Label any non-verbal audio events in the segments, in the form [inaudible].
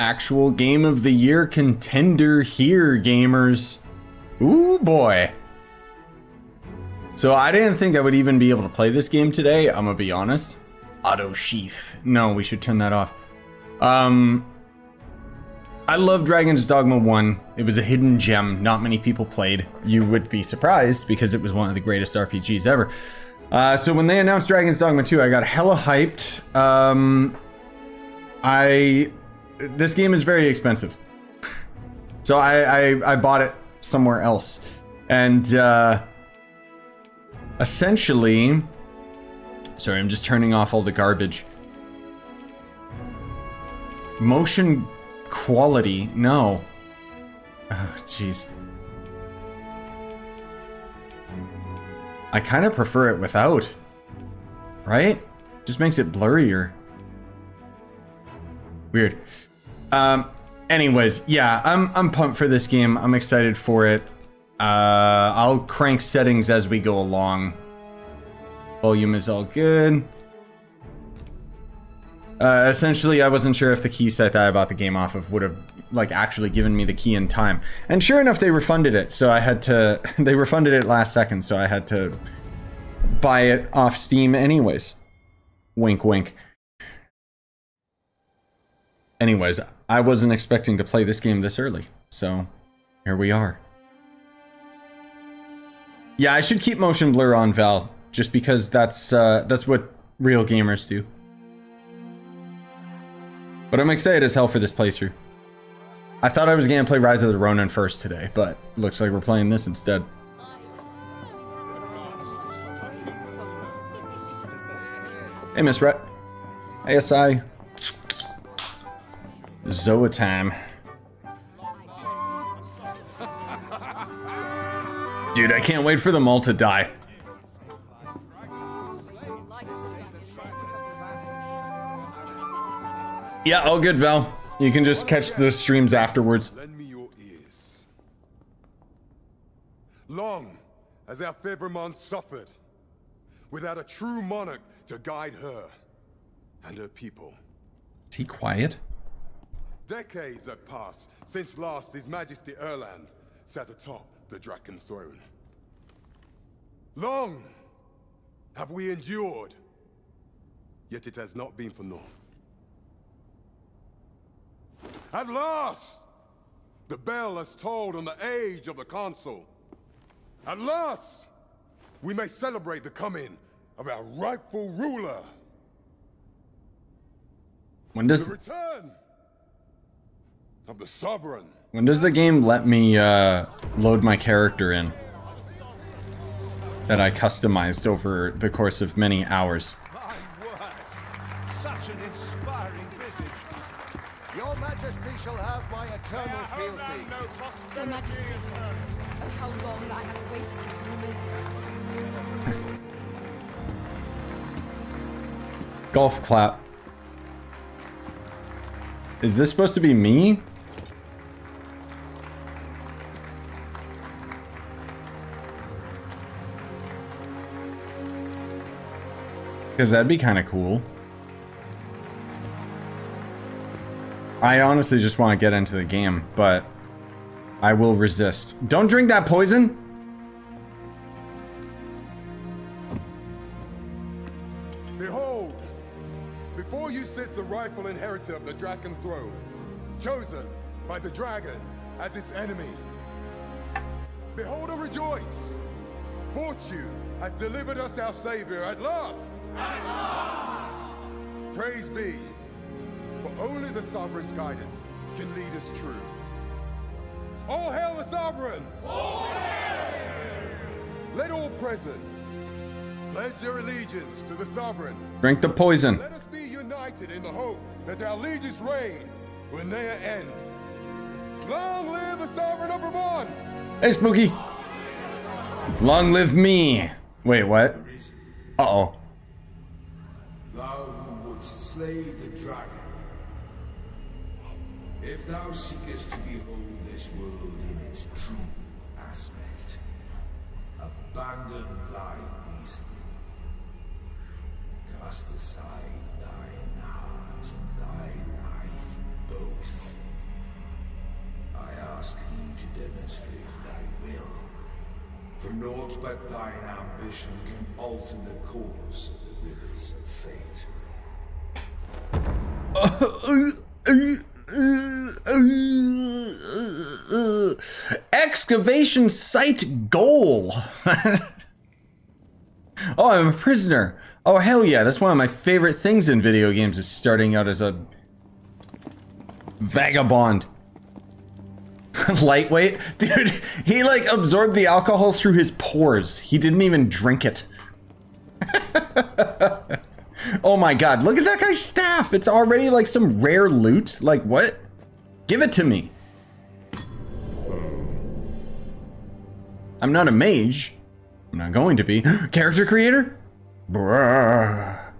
actual game of the year contender here, gamers. Ooh boy. So I didn't think I would even be able to play this game today, I'm gonna be honest. Auto sheath. No, we should turn that off. Um I love Dragon's Dogma 1. It was a hidden gem not many people played. You would be surprised because it was one of the greatest RPGs ever. Uh, so when they announced Dragon's Dogma 2, I got hella hyped. Um, I this game is very expensive, so I I, I bought it somewhere else, and uh, essentially, sorry, I'm just turning off all the garbage. Motion quality, no. Oh, jeez. I kind of prefer it without. Right? Just makes it blurrier. Weird. Um, anyways, yeah, I'm, I'm pumped for this game. I'm excited for it. Uh, I'll crank settings as we go along. Volume is all good. Uh, essentially, I wasn't sure if the key set that I bought the game off of would have like actually given me the key in time. And sure enough, they refunded it. So I had to, [laughs] they refunded it last second. So I had to buy it off Steam anyways. Wink, wink. Anyways, I wasn't expecting to play this game this early. So here we are. Yeah, I should keep motion blur on Val just because that's uh, that's what real gamers do. But I'm excited as hell for this playthrough. I thought I was to play Rise of the Ronin first today, but looks like we're playing this instead. Hey, Miss Rhett. ASI. Zoa time. Dude, I can't wait for them all to die. Yeah, all good, Val. You can just catch the streams afterwards. Lend me your ears. Long has our Fevrimon suffered, without a true monarch to guide her and her people. Is he quiet? Decades have passed since last His Majesty Erland sat atop the Draken throne. Long have we endured, yet it has not been for naught. At last, the bell has tolled on the age of the Consul. At last, we may celebrate the coming of our rightful ruler. When does The return of the Sovereign. when does the game let me uh, load my character in? That I customized over the course of many hours. My word! Such an inspiring visage. Your Majesty shall have my eternal fealty. Your Majesty, oh how long I have awaited this moment. Golf clap. Is this supposed to be me? Because that'd be kind of cool. I honestly just want to get into the game, but I will resist. Don't drink that poison! Behold, before you sits the rightful inheritor of the Draken throne, chosen by the dragon as its enemy. Behold and rejoice! Fortune has delivered us our savior at last! Praise be, for only the sovereign's guidance can lead us true. All hail the sovereign! All hail! Let all present pledge their allegiance to the sovereign Drink the poison. let us be united in the hope that our allegiance reign will ne'er end. Long live the sovereign of Vermund! Hey, Spooky. Long live me. Wait, what? Uh-oh. Slay the dragon. If thou seekest to behold this world in its true aspect, abandon thy reason. Cast aside thine heart and thy life both. I ask thee to demonstrate thy will. For naught but thine ambition can alter the course of the rivers of fate. [laughs] Excavation site goal. [laughs] oh, I'm a prisoner. Oh, hell yeah. That's one of my favorite things in video games is starting out as a vagabond. [laughs] Lightweight. Dude, he like absorbed the alcohol through his pores. He didn't even drink it. Oh my god, look at that guy's staff. It's already like some rare loot. Like what? Give it to me. I'm not a mage. I'm not going to be. [gasps] Character creator? Bruh.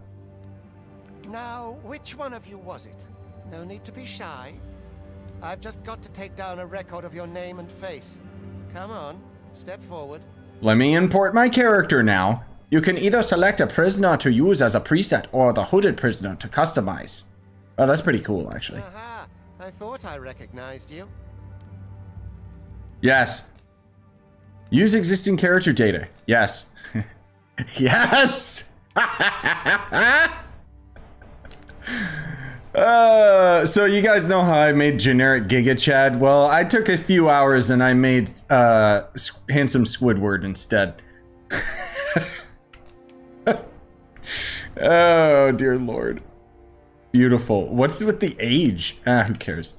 Now, which one of you was it? No need to be shy. I've just got to take down a record of your name and face. Come on, step forward. Let me import my character now. You can either select a prisoner to use as a preset or the hooded prisoner to customize. Oh, that's pretty cool, actually. Aha, I thought I recognized you. Yes. Use existing character data. Yes. [laughs] yes! [laughs] uh, so you guys know how I made generic Giga Chad? Well, I took a few hours and I made uh, handsome Squidward instead. [laughs] oh, dear lord. Beautiful. What's with the age? Ah, who cares?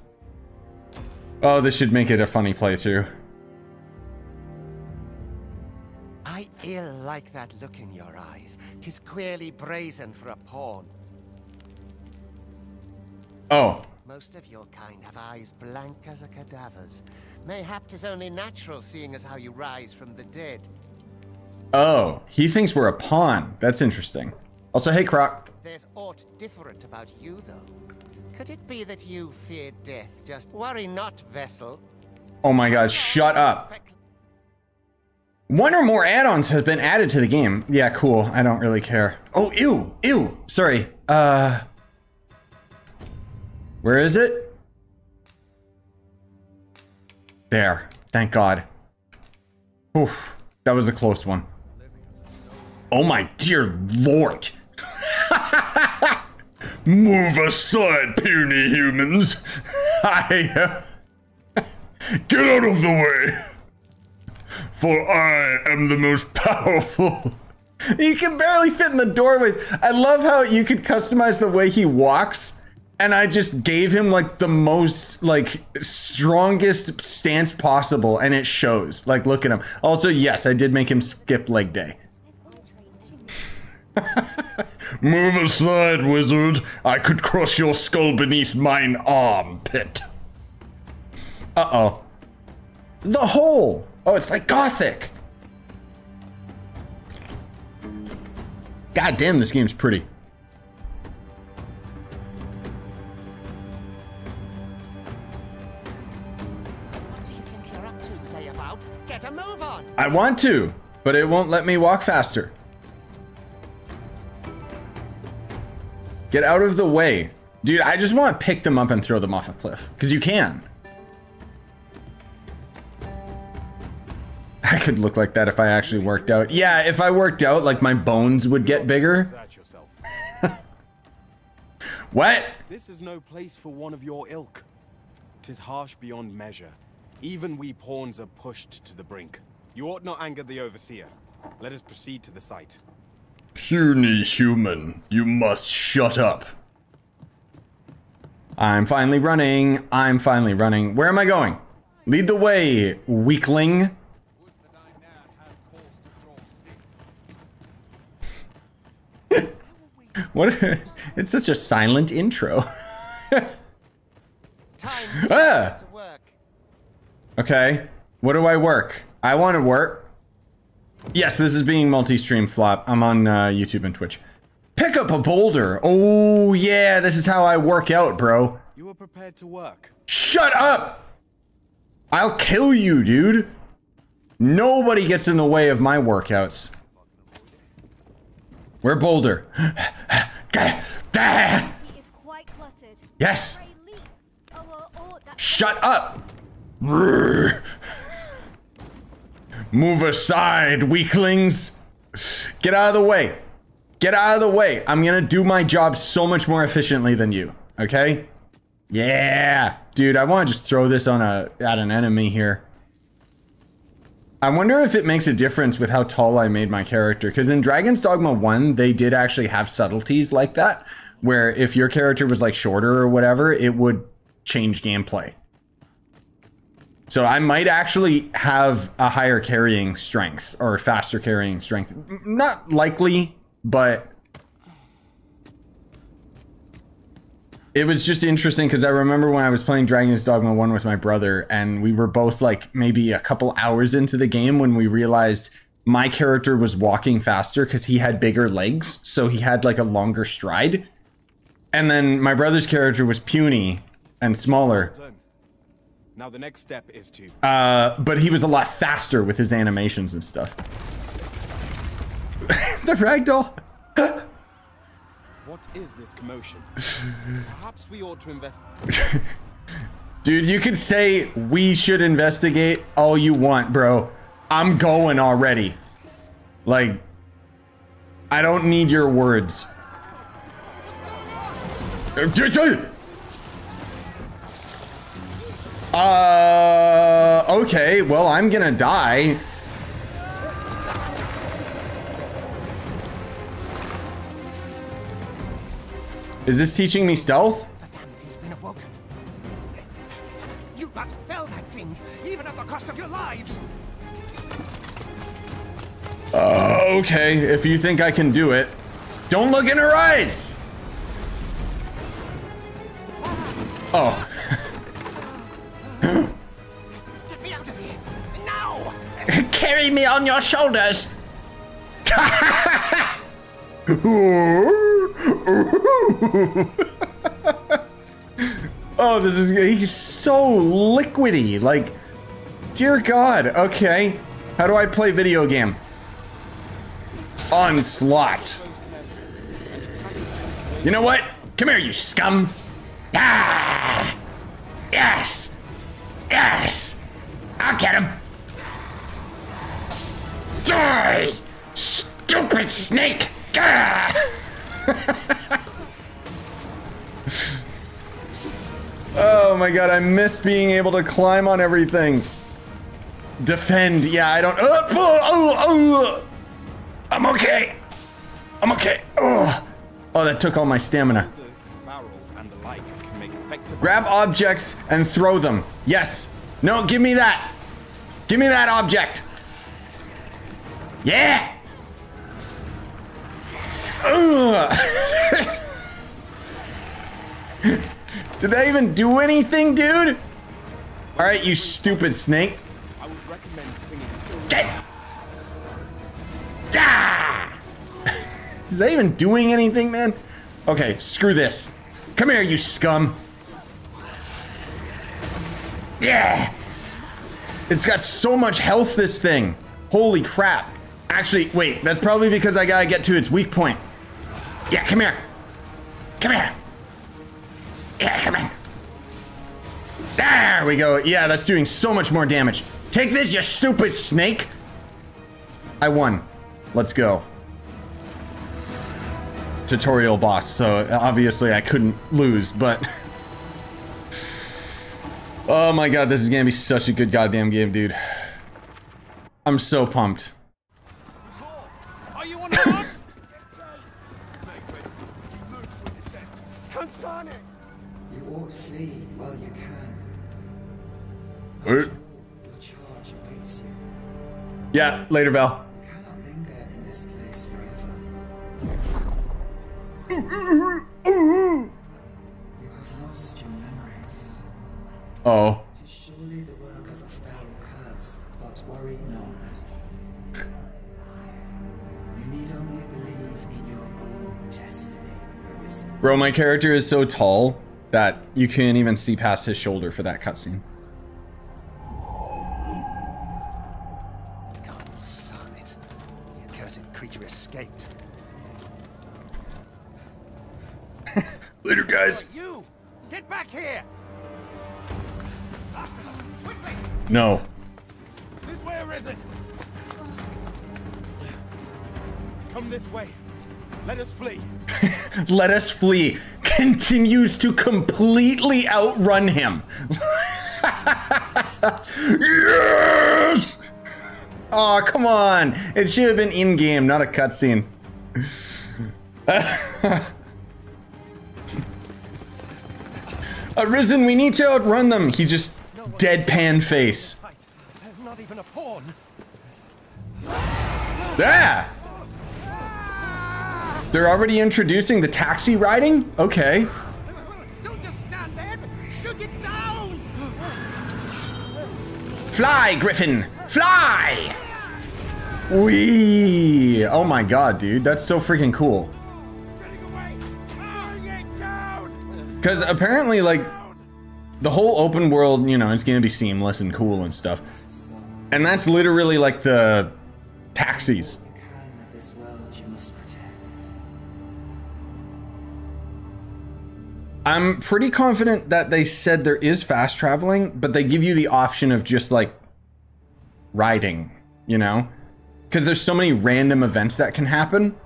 Oh, this should make it a funny playthrough. I ill like that look in your eyes. Tis queerly brazen for a pawn. Oh, Most of your kind have eyes blank as a cadaver's. Mayhap 'tis only natural, seeing as how you rise from the dead. oh, he thinks we're a pawn. That's interesting. Also, hey, Croc. There's aught different about you, though. Could it be that you fear death? Just worry not, vessel. Oh my god, shut up. One or more add-ons has been added to the game. Yeah, cool. I don't really care. Oh, ew, ew. Sorry. Uh, where is it? There. Thank God. Oof, that was a close one. Oh my dear lord. Move aside, puny humans. I. uh, Get out of the way. For I am the most powerful. You can barely fit in the doorways. I love how you could customize the way he walks. And I just gave him like the most like strongest stance possible and it shows. Like look at him. Also, yes, I did make him skip leg day. [laughs] Move aside, wizard. I could crush your skull beneath mine armpit. Uh-oh. The hole! Oh, it's like gothic! God damn, this game's pretty. What do you think you're up to, layabout? Get a move on! I want to, but it won't let me walk faster. Get out of the way. Dude, I just want to pick them up and throw them off a cliff. Because you can. [laughs] I could look like that if I actually worked out. Yeah, if I worked out, like my bones would get bigger. [laughs] What? This is no place for one of your ilk. Tis harsh beyond measure. Even we pawns are pushed to the brink. You ought not anger the overseer. Let us proceed to the site. Puny human, you must shut up. I'm finally running. I'm finally running. Where am I going? Lead the way, weakling. [laughs] what? [laughs] It's such a silent intro. [laughs] Time Ah! to work. Okay. What do I work? I want to work. Yes, this is being multi-stream flop. I'm on uh, YouTube and Twitch. Pick up a boulder. Oh yeah, this is how I work out, bro. You are prepared to work. Shut up! I'll kill you, dude. Nobody gets in the way of my workouts. Where Boulder? It is yes. Shut up! Move aside, weaklings! Get out of the way! Get out of the way! I'm gonna do my job so much more efficiently than you, okay? Yeah! Dude, I wanna just throw this on a at an enemy here. I wonder if it makes a difference with how tall I made my character. Because in Dragon's Dogma 1, they did actually have subtleties like that, where if your character was like shorter or whatever, it would change gameplay. So I might actually have a higher carrying strength or faster carrying strength. Not likely, but it was just interesting because I remember when I was playing Dragon's Dogma 1 with my brother, and we were both like maybe a couple hours into the game when we realized my character was walking faster because he had bigger legs, so he had like a longer stride. And then my brother's character was puny and smaller. Now the next step is to... uh, but he was a lot faster with his animations and stuff. [laughs] the ragdoll. What is this commotion? Perhaps we ought to invest... [laughs] Dude, you can say we should investigate all you want, bro. I'm going already. Like, I don't need your words. Uh, okay, well, I'm gonna die. Is this teaching me stealth? The damn thing's been awoken. You but fell that fiend, even at the cost of your lives. Uh, okay, if you think I can do it. Don't look in her eyes! Oh. Get me out of here. Now! Carry me on your shoulders! [laughs] oh, this is he's so liquidy. Like, dear God. Okay, how do I play video game? Onslaught. You know what? Come here, you scum. Ah! Yes! Yes! I'll get him! Die! Stupid snake! [laughs] Oh my god, I miss being able to climb on everything. Defend, yeah, I don't. Oh, oh, oh. I'm okay. I'm okay. Oh. oh, that took all my stamina. Grab objects and throw them. Yes. No, give me that. Give me that object. Yeah. [laughs] Did that even do anything, dude? All right, you stupid snake. Get. Ah! [laughs] Is that even doing anything, man? Okay, screw this. Come here, you scum. Yeah. It's got so much health, this thing. Holy crap. Actually, wait, that's probably because I gotta get to its weak point. Yeah, come here. Come here. Yeah, come in. There we go. Yeah, that's doing so much more damage. Take this, you stupid snake. I won. Let's go. Tutorial boss, so obviously I couldn't lose, but... [laughs] oh my god, this is gonna be such a good goddamn game, dude. I'm so pumped. Are you on the run? Confound [laughs] it! You ought flee while you can. Your charge awaits you. Yeah, later, Val. [laughs] Oh. It is surely the work of a foul curse, but worry not. You need only believe in your own destiny, Bro, my character is so tall that you can't even see past his shoulder for that cutscene. God, son it. The accursed creature escaped. [laughs] Later, guys. You! Get back here! No. This way, Arisen! Come this way. Let us flee. [laughs] Let us flee. Continues to completely outrun him. [laughs] yes! Oh, come on. It should have been in game, not a cutscene. [laughs] Arisen, we need to outrun them. He just deadpan face. Not even a pawn. Yeah. They're already introducing the taxi riding? Okay. Fly, Griffin! Fly! Wee! Oh my god, dude. That's so freaking cool. Because apparently, like, the whole open world, you know, it's gonna be seamless and cool and stuff. And that's literally like the taxis. I'm pretty confident that they said there is fast traveling, but they give you the option of just like riding, you know? Because there's so many random events that can happen.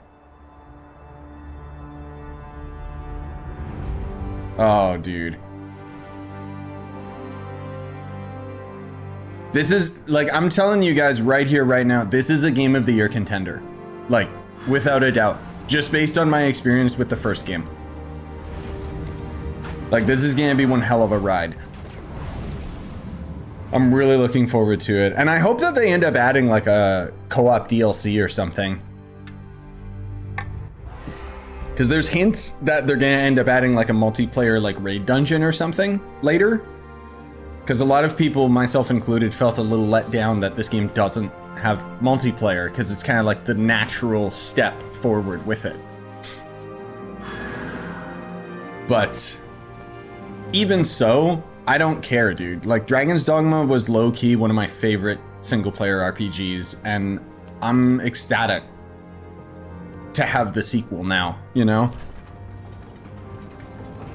Oh, dude. This is like I'm telling you guys right here, right now. This is a game of the year contender, like without a doubt, just based on my experience with the first game. Like this is gonna be one hell of a ride. I'm really looking forward to it, and I hope that they end up adding like a co-op DLC or something. Because there's hints that they're gonna end up adding like a multiplayer like raid dungeon or something later. Because a lot of people, myself included, felt a little let down that this game doesn't have multiplayer because it's kind of like the natural step forward with it. But even so, I don't care, dude. Like Dragon's Dogma was low key one of my favorite single player RPGs, and I'm ecstatic to have the sequel now, you know?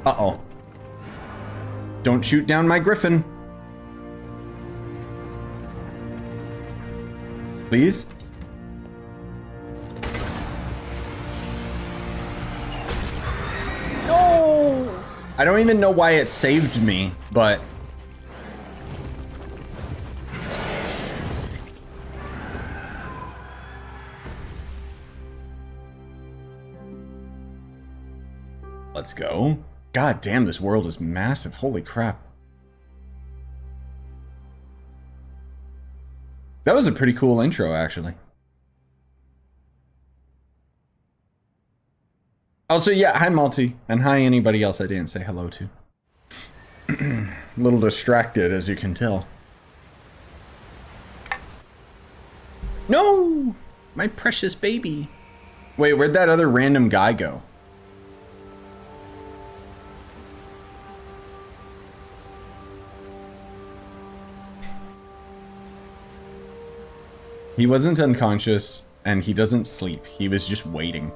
Uh oh. Don't shoot down my griffin. Please? No! I don't even know why it saved me, but Let's go. God damn, this world is massive. Holy crap. That was a pretty cool intro, actually. Also, yeah, hi Malty, and hi anybody else I didn't say hello to. a [clears throat] little distracted, as you can tell. No! My precious baby. Wait, where'd that other random guy go? He wasn't unconscious, and he doesn't sleep. He was just waiting.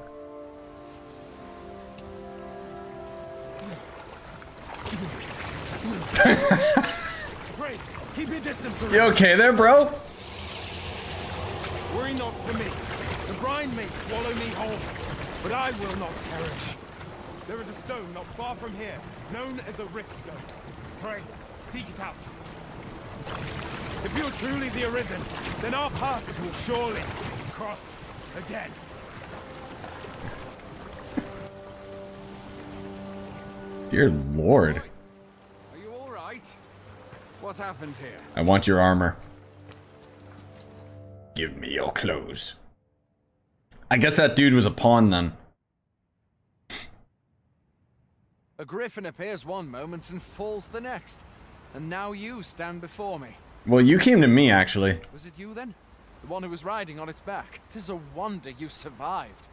You okay there, bro? Worry not for me. The brine may swallow me whole, but I will not perish. There is a stone not far from here, known as a rift stone. Pray, seek it out. If you're truly the Arisen, then our paths will surely cross again. Dear lord. Are you all right? What happened here? I want your armor. Give me your clothes. I guess that dude was a pawn then. A griffin appears one moment and falls the next. And now you stand before me. Well, you came to me, actually. Was it you then? The one who was riding on its back? Tis a wonder you survived.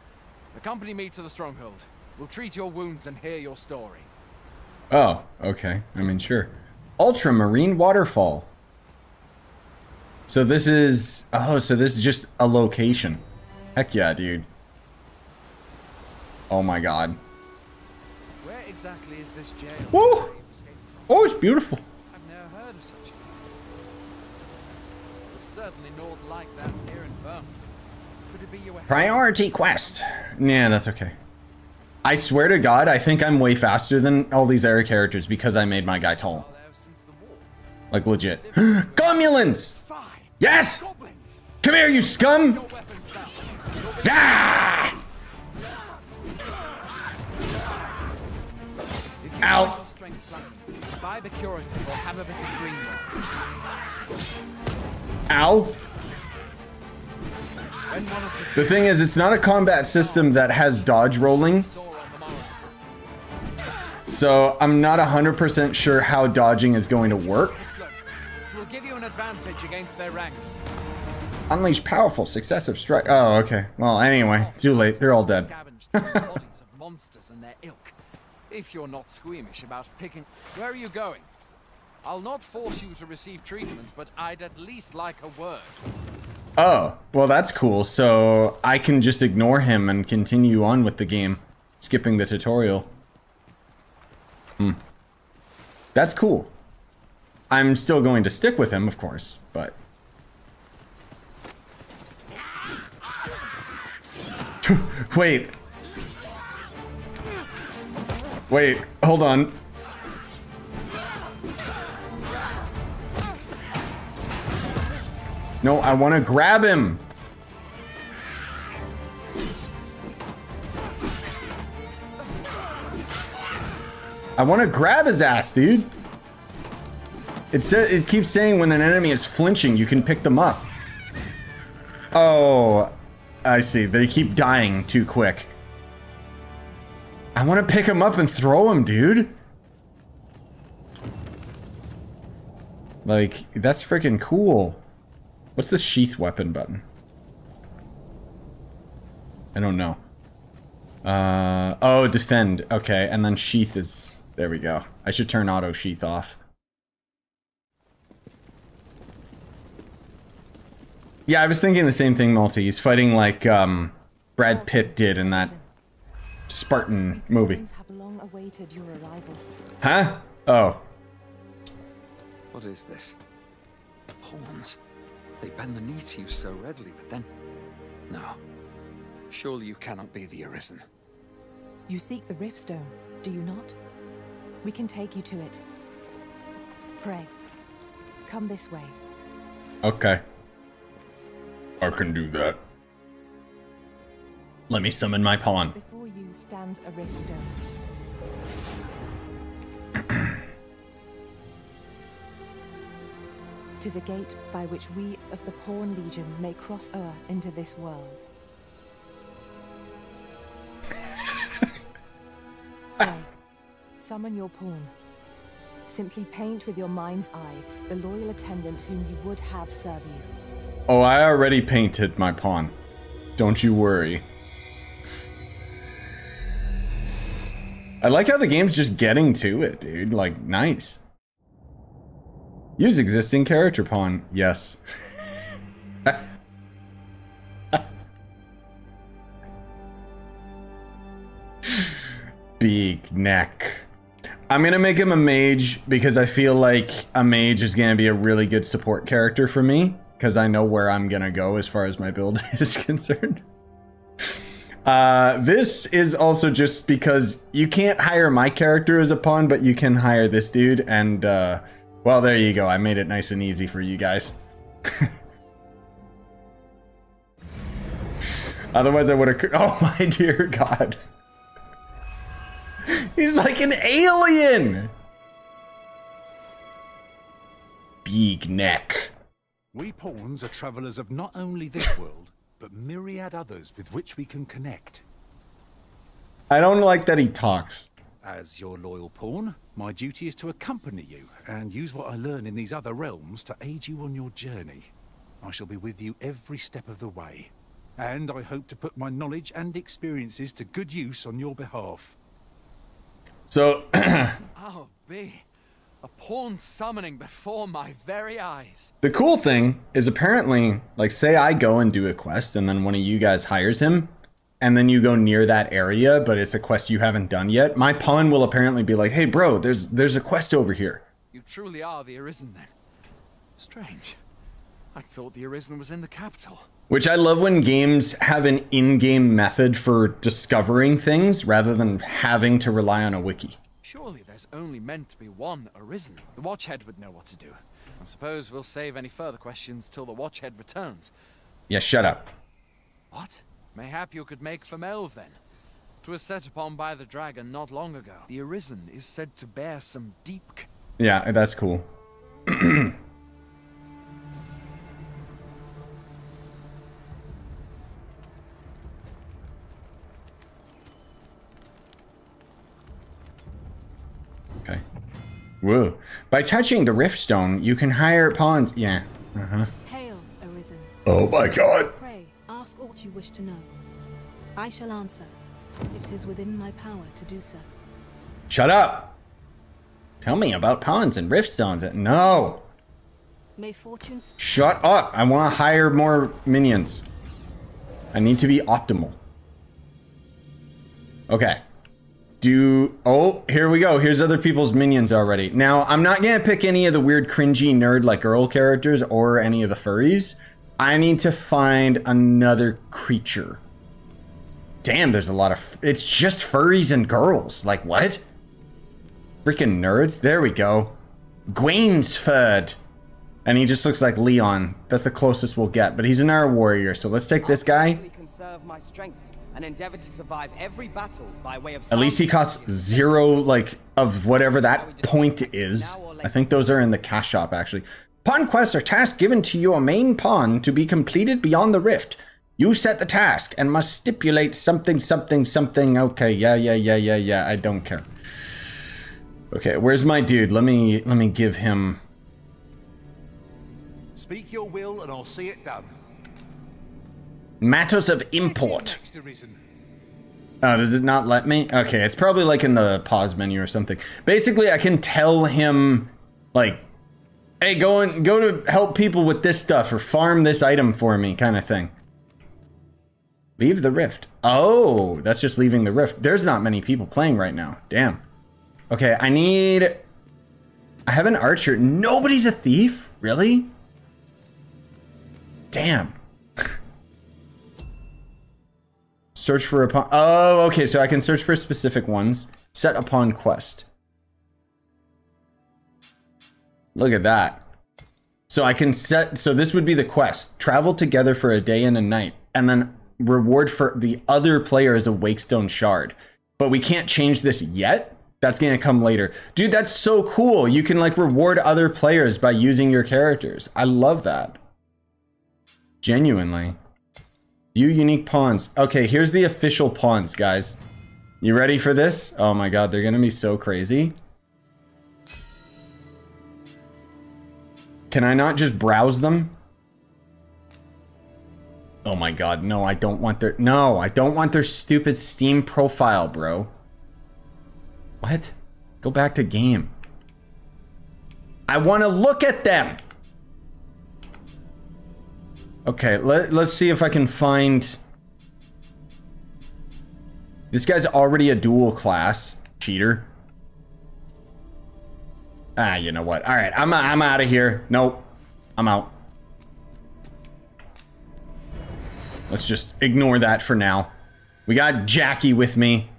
Accompany me to the stronghold. We'll treat your wounds and hear your story. Oh, okay. I mean, sure. Ultramarine Waterfall. So this is... Oh, so this is just a location. Heck yeah, dude. Oh my god. Where exactly is this jail? Woo! you say you escaped from? Oh, it's beautiful. I've never heard of such a place. certainly not like that here in Vermund. Could it be you were Priority quest. Yeah, that's okay. I swear to God, I think I'm way faster than all these other characters because I made my guy tall. Like legit. [gasps] Gomulans! Yes! Come here, you scum! Ah! You Ow. The thing is, it's not a combat system that has dodge rolling, saw on the morrow, so I'm not 100% sure how dodging is going to work. the slope, it will give you an advantage against their ranks. Unleash powerful successive strike. Oh, okay. Well, anyway, too late. They're all dead. Scavenged through the bodies of monsters and their ilk. If you're not squeamish about picking... Where are you going? I'll not force you to receive treatment, but I'd at least like a word. Oh, well, that's cool. So I can just ignore him and continue on with the game, skipping the tutorial. Hmm. That's cool. I'm still going to stick with him, of course, but. [laughs] Wait. Wait, hold on. No, I want to grab him. I want to grab his ass, dude. It says it keeps saying when an enemy is flinching, you can pick them up. Oh, I see. They keep dying too quick. I want to pick him up and throw him, dude. Like, that's freaking cool. What's the sheath weapon button? I don't know. Uh, oh, defend. Okay, and then sheath is... There we go. I should turn auto sheath off. Yeah, I was thinking the same thing, Multi. He's fighting like um, Brad Pitt did in that Spartan movie. Pawns have long awaited your arrival. Huh? Oh. What is this? Pawns. They bend the knee to you so readily, but then... No. Surely you cannot be the Arisen. You seek the Riftstone, do you not? We can take you to it. Pray. Come this way. Okay. I can do that. Let me summon my pawn. Before you stands a Riftstone. [clears throat] Tis a gate by which we of the Pawn Legion may cross Ur into this world. [laughs] Pray, summon your pawn. Simply paint with your mind's eye the loyal attendant whom you would have serve you. Oh, I already painted my pawn. Don't you worry. I like how the game's just getting to it, dude. Like, nice. Use existing character pawn. Yes. Big neck. I'm gonna make him a mage because I feel like a mage is gonna be a really good support character for me because I know where I'm gonna go as far as my build [laughs] is concerned. Uh, this is also just because you can't hire my character as a pawn, but you can hire this dude, and uh, well, there you go. I made it nice and easy for you guys. [laughs] Otherwise, I would have. [laughs] Oh my dear God. He's like an alien. Big neck. We pawns are travelers of not only this [laughs] world, but myriad others with which we can connect. I don't like that he talks. As your loyal pawn, my duty is to accompany you and use what I learn in these other realms to aid you on your journey. I shall be with you every step of the way, and I hope to put my knowledge and experiences to good use on your behalf. So, [clears throat] Oh, be a pawn summoning before my very eyes. the cool thing is apparently, like, say I go and do a quest, and then one of you guys hires him, and then you go near that area, but it's a quest you haven't done yet. My pawn will apparently be like, "Hey, bro, there's there's a quest over here." You truly are the Arisen then. Strange. I thought the Arisen was in the capital. Which I love when games have an in-game method for discovering things rather than having to rely on a wiki. Surely there's only meant to be one Arisen. The Watchhead would know what to do. I suppose we'll save any further questions till the Watchhead returns. Yeah, shut up. What? Mayhap you could make for Melve then. 'Twas set upon by the dragon not long ago. The Arisen is said to bear some deep... Yeah, that's cool. [clears throat] okay. Whoa. By touching the rift stone, you can hire pawns. Yeah. Uh-huh. Hail, Arisen. Oh my god. Pray, ask aught you wish to know. I shall answer, if it is within my power to do so. Shut up. Tell me about pawns and rift stones. No. May fortune Shut up. I want to hire more minions. I need to be optimal. Okay. Do oh, here we go. Here's other people's minions already. Now, I'm not gonna pick any of the weird cringy nerd like girl characters or any of the furries. I need to find another creature. Damn, there's a lot of it's just furries and girls. Like what? Freaking nerds. There we go. Gwainsford. And he just looks like Leon. That's the closest we'll get. But he's an our warrior, so let's take this guy. conserve my strength and endeavor to survive every battle by way of At least he costs zero, like, of whatever that point is. I think those are in the cash shop, actually. Pawn quests are tasks given to your main pawn to be completed beyond the rift. You set the task and must stipulate something, something, something. Okay, yeah, yeah, yeah, yeah, yeah. I don't care. Okay, where's my dude? Let me let me give him. Speak your will and I'll see it done. Matters of import. Oh, does it not let me? Okay, it's probably like in the pause menu or something. Basically, I can tell him, like, hey, go and go to help people with this stuff or farm this item for me, kind of thing. Leave the rift. Oh, that's just leaving the rift. There's not many people playing right now. Damn. Okay, I need. I have an archer. Nobody's a thief? Really? Damn. Search for pawn. Oh, okay. So I can search for specific ones. Set upon quest. Look at that. So I can set. So this would be the quest. Travel together for a day and a night, and then reward for the other player is a Wakestone shard. But we can't change this yet. That's gonna come later, dude. That's so cool. You can like reward other players by using your characters. I love that. Genuinely. View unique pawns. Okay, here's the official pawns, guys. You ready for this? Oh my god, they're gonna be so crazy. Can I not just browse them? Oh my god, no, I don't want their- No, I don't want their stupid Steam profile, bro. What? Go back to game. I want to look at them! Okay, let, let's see if I can find... This guy's already a dual class. Cheater. Ah, you know what? All right, I'm, I'm out of here. Nope. I'm out. Let's just ignore that for now. We got Jackie with me.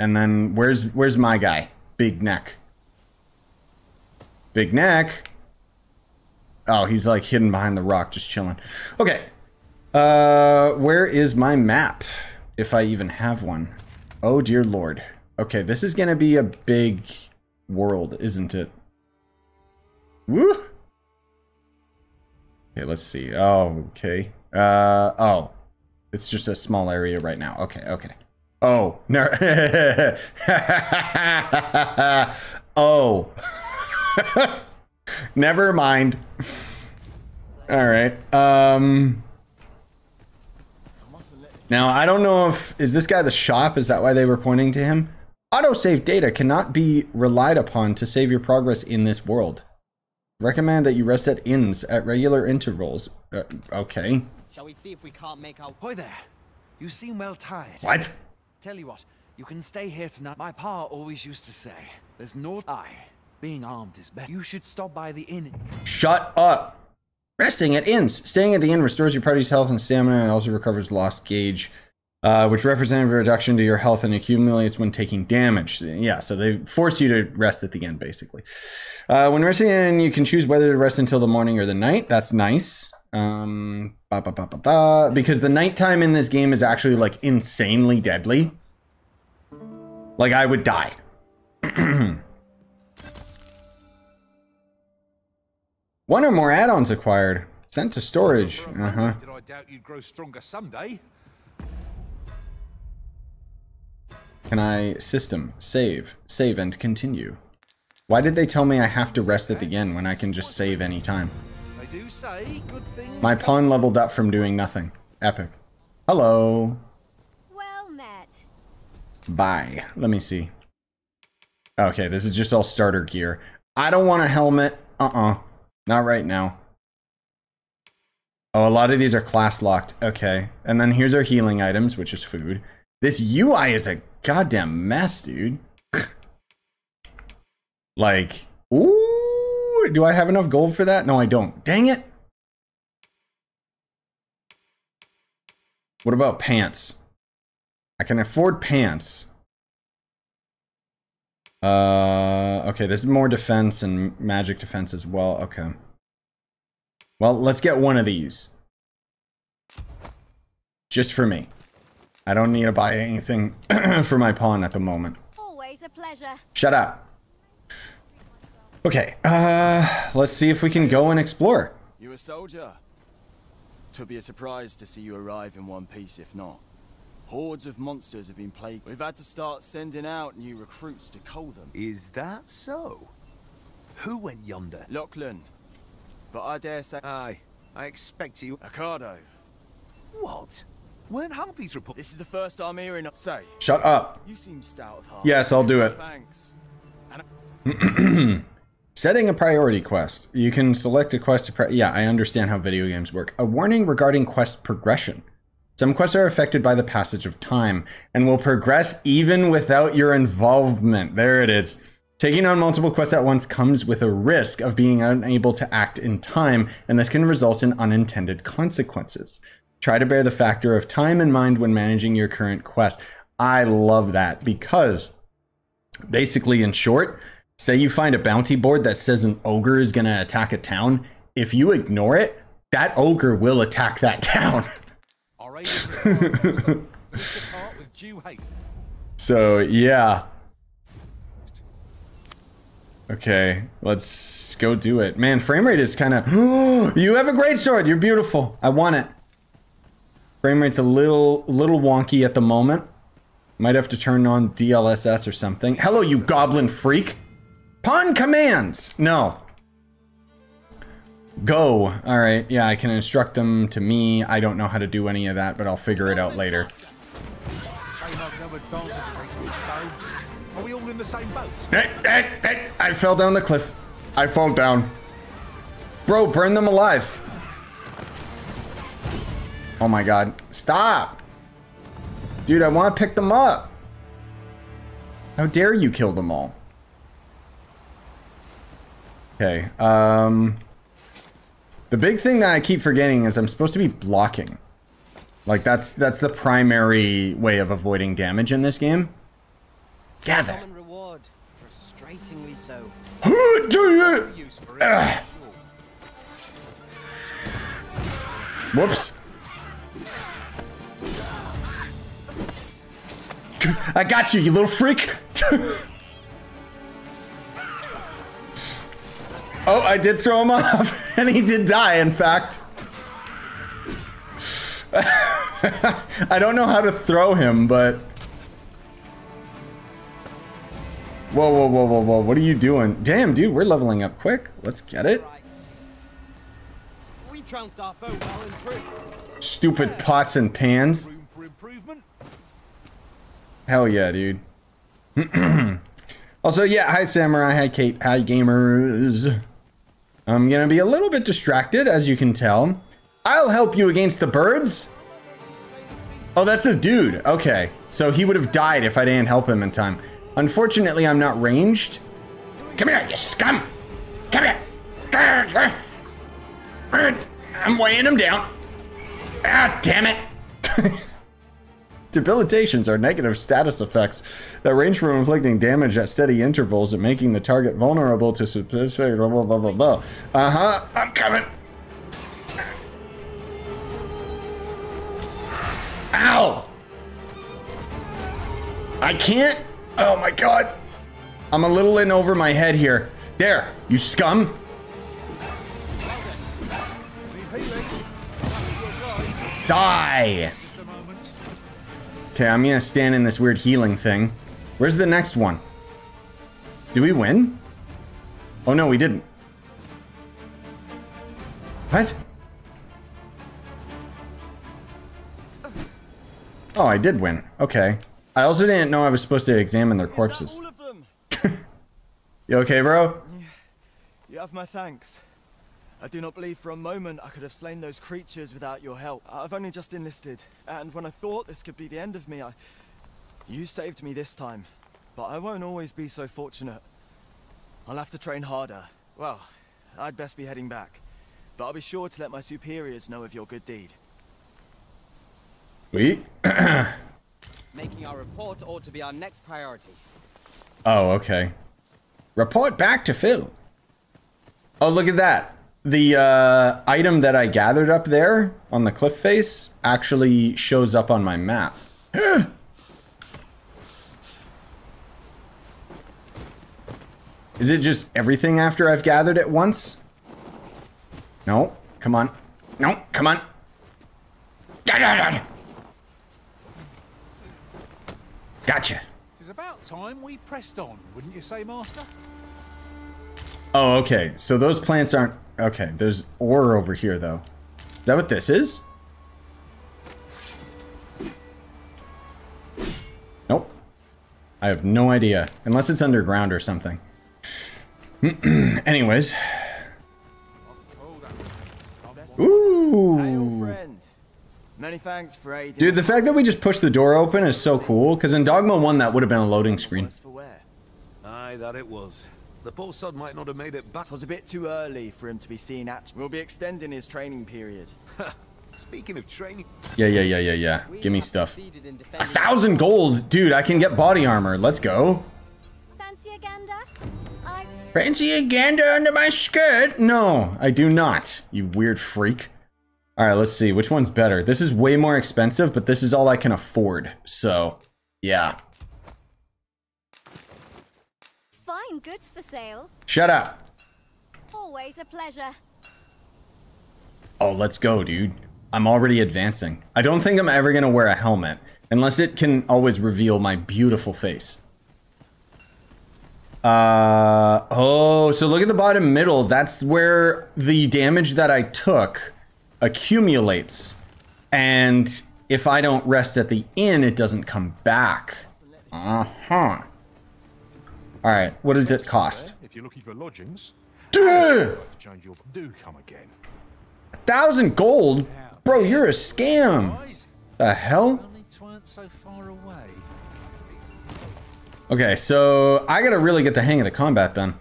And then where's where's my guy? Big neck. Big neck. Oh, he's like hidden behind the rock, just chilling. Okay. Uh, where is my map? If I even have one. Oh, dear lord. Okay, this is gonna be a big world, isn't it? Woo! Okay, let's see. Oh, okay. Uh, oh. It's just a small area right now. Okay, okay. Oh, no. [laughs] oh. [laughs] Never mind. All right. Um. Now I don't know if is this guy the shop. Is that why they were pointing to him? Autosave data cannot be relied upon to save your progress in this world. Recommend that you rest at inns at regular intervals. Uh, okay. Shall we see if we can't make our... Hoy there. You seem well tired. What? Tell you what, you can stay here tonight. My pa always used to say, there's no I. Being armed is better. You should stop by the inn. Shut up. Resting at inns. Staying at the inn restores your party's health and stamina and also recovers lost gauge, uh, which represents a reduction to your health and accumulates when taking damage. Yeah, so they force you to rest at the end, basically. Uh, when resting in, you can choose whether to rest until the morning or the night. That's nice. Um, ba, ba, ba, ba, ba, because the nighttime in this game is actually like insanely deadly. Like I would die. [clears throat] One or more add-ons acquired. Sent to storage. Uh-huh. Did I doubt you'd grow stronger someday? Can I system, save, save and continue? Why did they tell me I have to rest at the end when I can just save anytime? They do say good things. My pawn leveled up from doing nothing. Epic. Hello. Well met. Bye. Let me see. Okay, this is just all starter gear. I don't want a helmet. Uh-uh. Not right now. Oh, a lot of these are class locked. Okay. And then here's our healing items, which is food. This UI is a goddamn mess, dude. like, ooh, do I have enough gold for that? No, I don't. Dang it. What about pants? I can afford pants. Uh, okay, this is more defense and magic defense as well. Okay. Well, let's get one of these. Just for me. I don't need to buy anything [clears throat] for my pawn at the moment. Always a pleasure. Shut up. Okay, uh, let's see if we can go and explore. You a soldier? Twould be a surprise to see you arrive in one piece if not. Hordes of monsters have been plagued. We've had to start sending out new recruits to cull them. Is that so? Who went yonder? Lachlan. But I dare say... Aye, I expect you... Ocado. What? Weren't Harpies report... This is the first I'm hearing of... Say. Shut up. You seem stout of heart. Yes, I'll do it. Thanks. [clears throat] Setting a priority quest. You can select a quest to pre- Yeah, I understand how video games work. A warning regarding quest progression. Some quests are affected by the passage of time and will progress even without your involvement. There it is. Taking on multiple quests at once comes with a risk of being unable to act in time, and this can result in unintended consequences. Try to bear the factor of time in mind when managing your current quest. I love that because basically, in short, say you find a bounty board that says an ogre is going to attack a town. If you ignore it, that ogre will attack that [laughs] town. Alright. [laughs] So, yeah. Okay, let's go do it. Man, frame rate is kind of... [gasps] you have a great sword. You're beautiful. I want it. Frame rate's a little, little wonky at the moment. Might have to turn on DLSS or something. Hello, you goblin freak. Pawn commands. No. Go. All right. Yeah, I can instruct them to me. I don't know how to do any of that, but I'll figure it out later. Are we all in the same boat? Hey, hey, hey, I fell down the cliff. I fall down. Bro, burn them alive. Oh my god. Stop. Dude, I want to pick them up. How dare you kill them all? Okay. Um, the big thing that I keep forgetting is I'm supposed to be blocking. Like that's that's the primary way of avoiding damage in this game. Gather. Reward. Frustratingly so. Whoops. I got you, you little freak. oh, I did throw him off, [laughs] and he did die, in fact. [laughs] I don't know how to throw him, but... Whoa, whoa, whoa, whoa, whoa. What are you doing? Damn, dude, we're leveling up quick. Let's get it. We trounced our foe well and true. Stupid pots and pans. Hell yeah, dude. [clears throat] also, yeah, hi Scymurai, hi Kate, hi gamers. I'm gonna be a little bit distracted, as you can tell. I'll help you against the birds. Oh, that's the dude. Okay, so he would have died if I didn't help him in time. Unfortunately, I'm not ranged. Come here, you scum! Come here! [laughs] I'm weighing him down. Ah, damn it. [laughs] Debilitations are negative status effects that range from inflicting damage at steady intervals and making the target vulnerable to specific blah blah blah blah blah. Uh huh. I'm coming. Ow! I can't. Oh my god. I'm a little in over my head here. There, you scum. Die. Okay, I'm gonna stand in this weird healing thing. Where's the next one? Did we win? Oh no, we didn't. What? Oh, I did win. Okay. I also didn't know I was supposed to examine their corpses. [laughs] you okay, bro? You have my thanks. I do not believe for a moment I could have slain those creatures without your help. I've only just enlisted, and when I thought this could be the end of me, I... You saved me this time, but I won't always be so fortunate. I'll have to train harder. Well, I'd best be heading back, but I'll be sure to let my superiors know of your good deed. We? [coughs] Making our report ought to be our next priority. Oh, okay. Report back to Phil. Oh, look at that. The uh, item that I gathered up there on the cliff face actually shows up on my map. [gasps] Is it just everything after I've gathered it once? No. Come on. No. Come on. Gotcha. It's about time we pressed on, wouldn't you say, Master? Oh, okay. So those plants aren't... Okay, there's ore over here, though. Is that what this is? Nope. I have no idea. Unless it's underground or something. [clears throat] Anyways. Ooh. Many thanks for aiding. Dude, the fact that we just pushed the door open is so cool, because in Dogma 1 that would have been a loading screen. Aye, that it was. The poor sod might not have made it back. It was a bit too early for him to be seen at. We'll be extending his training period. [laughs] Speaking of training... Yeah, yeah, yeah, yeah, yeah. Give me stuff. A thousand gold! Dude, I can get body armor. Let's go. Fancy a gander? I... Fancy a gander under my skirt? No, I do not, you weird freak. Alright, let's see. Which one's better? This is way more expensive, but this is all I can afford. So, yeah. Fine goods for sale. Shut up. Always a pleasure. Oh, let's go, dude. I'm already advancing. I don't think I'm ever gonna wear a helmet, unless it can always reveal my beautiful face. Uh, oh, so look at the bottom middle. That's where the damage that I took accumulates. And if I don't rest at the inn, it doesn't come back. Uh-huh. Alright, what does it cost? If you're looking for lodgings, Duh! change your do come again. Thousand gold? Bro, you're a scam. The hell? Only tweren't so far away. Okay, so I gotta really get the hang of the combat then.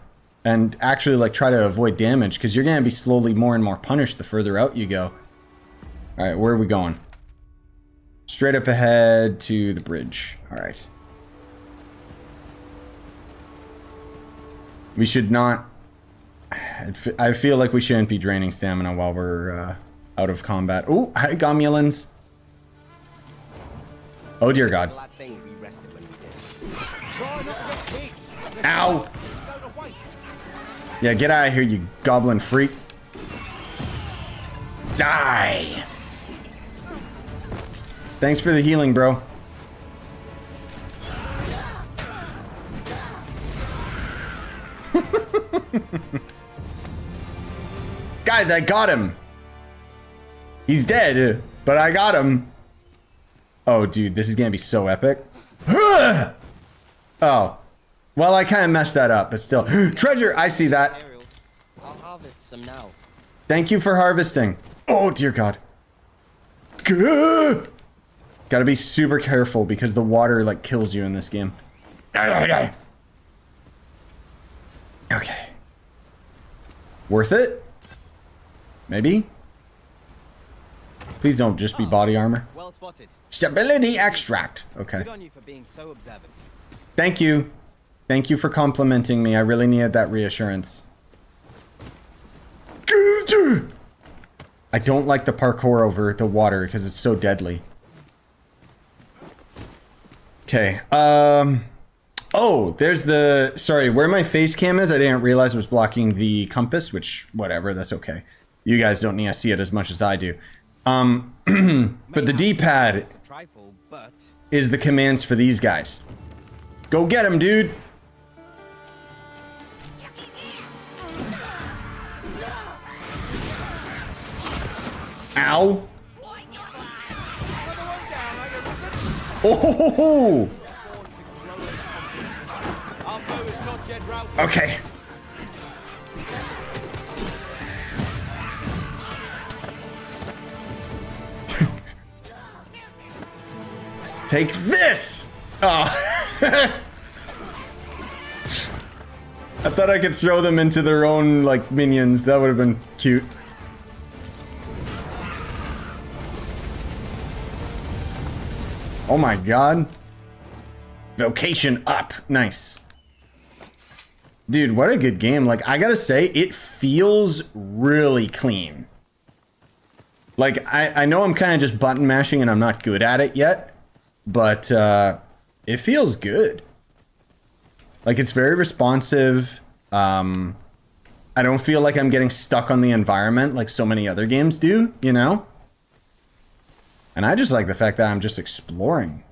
And actually like try to avoid damage, because you're gonna be slowly more and more punished the further out you go. Alright, where are we going? Straight up ahead to the bridge. Alright. We should not... I feel like we shouldn't be draining stamina while we're uh, out of combat. Oh, hi Gomulans. Oh dear god. Ow! Yeah, get out of here, you goblin freak. Die! Thanks for the healing, bro. [laughs] Guys, I got him. He's dead, but I got him. Oh, dude, this is gonna be so epic. [gasps] oh. Well, I kind of messed that up, but still. [gasps] Treasure, I see that. I'll harvest some now. Thank you for harvesting. Oh, dear God. Gotta be super careful because the water, like, kills you in this game. Okay. Worth it? Maybe? Please don't just be body armor. Well spotted. Stability extract. Okay. Good on you for being so observant. Thank you. Thank you for complimenting me. I really needed that reassurance. I don't like the parkour over the water because it's so deadly. Okay. Um. Oh, there's the... Sorry, where my face cam is, I didn't realize it was blocking the compass, which, whatever, that's okay. You guys don't need to see it as much as I do. Um, [clears throat] but the D-pad is the commands for these guys. Go get him, dude. Ow. Oh. Okay. [laughs] Take this! Oh. [laughs] I thought I could throw them into their own, like, minions. That would have been cute. Oh my god. Vocation up. Nice. Dude, what a good game. Like, I gotta say, it feels really clean. Like, I, I know I'm kind of just button mashing and I'm not good at it yet, but uh, it feels good. Like, it's very responsive. Um, I don't feel like I'm getting stuck on the environment like so many other games do, you know? And I just like the fact that I'm just exploring.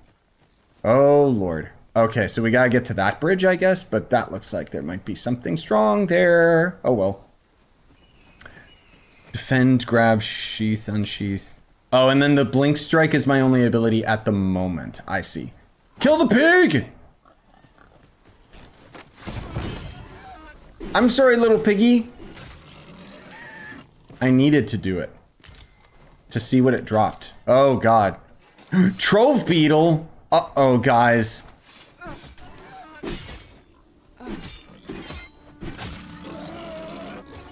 Oh, Lord. Okay, so we gotta get to that bridge, I guess, but that looks like there might be something strong there. Oh, well. Defend, grab, sheath, unsheath. Oh, and then the blink strike is my only ability at the moment. I see. Kill the pig! I'm sorry, little piggy. I needed to do it. To see what it dropped. Oh, God. [gasps] Trove beetle! Uh-oh, guys.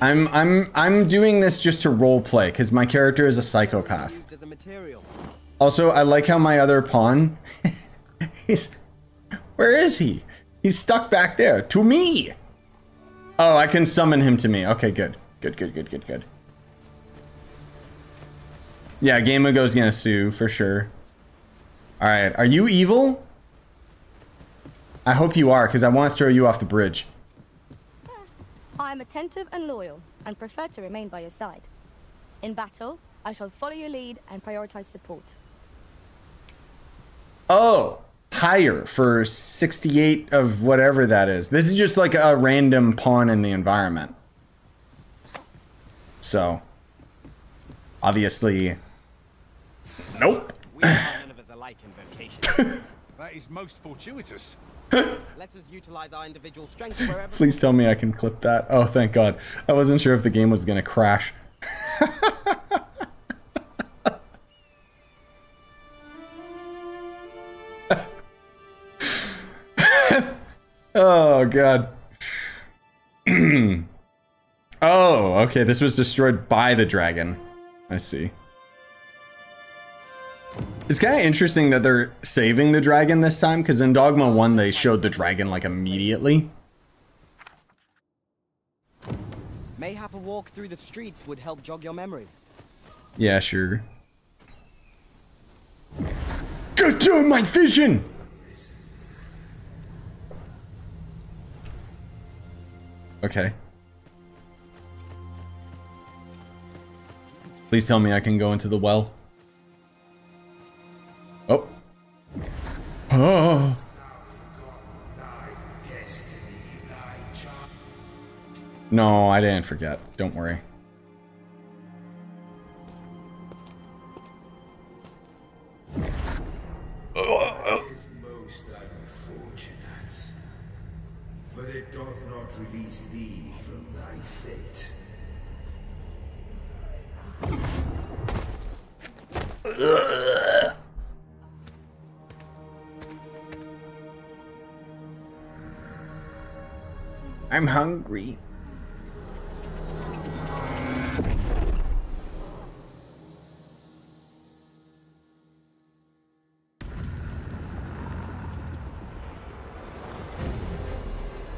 I'm I'm I'm doing this just to roleplay because my character is a psychopath. Also, I like how my other pawn. [laughs] he's where is he? He's stuck back there. To me. Oh, I can summon him to me. Okay, good. Good, good, good, good, good. Yeah, Game Ago's gonna sue for sure. Alright, are you evil? I hope you are, because I want to throw you off the bridge. I am attentive and loyal, and prefer to remain by your side. In battle, I shall follow your lead and prioritize support. Oh, higher for 68 of whatever that is. This is just like a random pawn in the environment. So, obviously, nope. [clears throat] We none of us alike in vocation. [laughs] That is most fortuitous. [laughs] Let us utilize our individual strengths wherever. Please tell me I can clip that. Oh, thank God. I wasn't sure if the game was going to crash. [laughs] oh, God. [clears throat] oh, okay. This was destroyed by the dragon. I see. It's kind of interesting that they're saving the dragon this time, because in Dogma 1 they showed the dragon like immediately. Mayhap a walk through the streets would help jog your memory. Yeah, sure. Get to my vision! Okay. Please tell me I can go into the well. Oh. No, I didn't forget. Don't worry. is I'm hungry.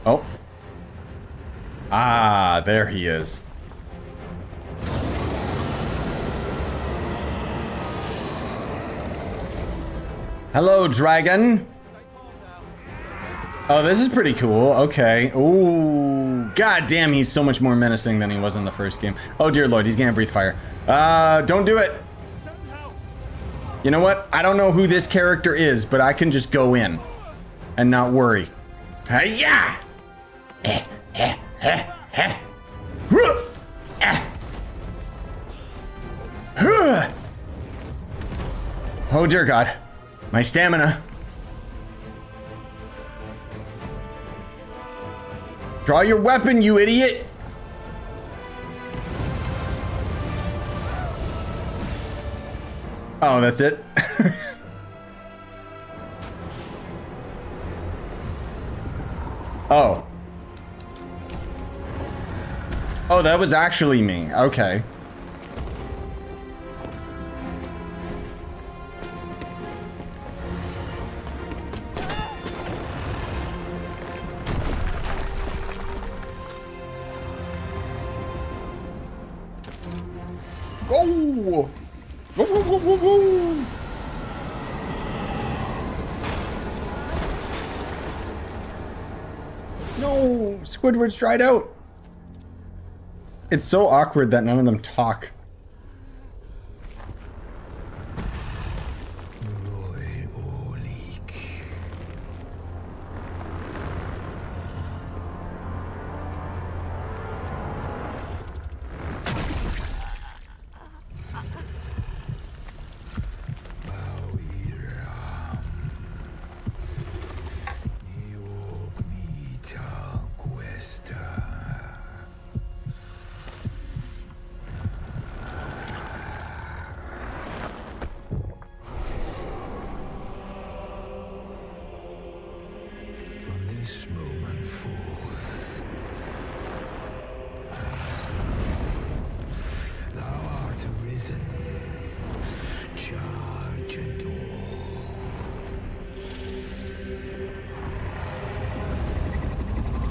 Oh. Ah, there he is. Hello, dragon. Oh, this is pretty cool. Okay. Ooh. God damn, he's so much more menacing than he was in the first game. Oh, dear lord, he's gonna breathe fire. Uh, don't do it. You know what? I don't know who this character is, but I can just go in and not worry. Hiya! Eh, eh, eh, eh. Oh dear God, my stamina. Draw your weapon, you idiot! Oh, that's it? [laughs] oh. Oh, that was actually me. Okay. Squidward's dried out. It's so awkward that none of them talk.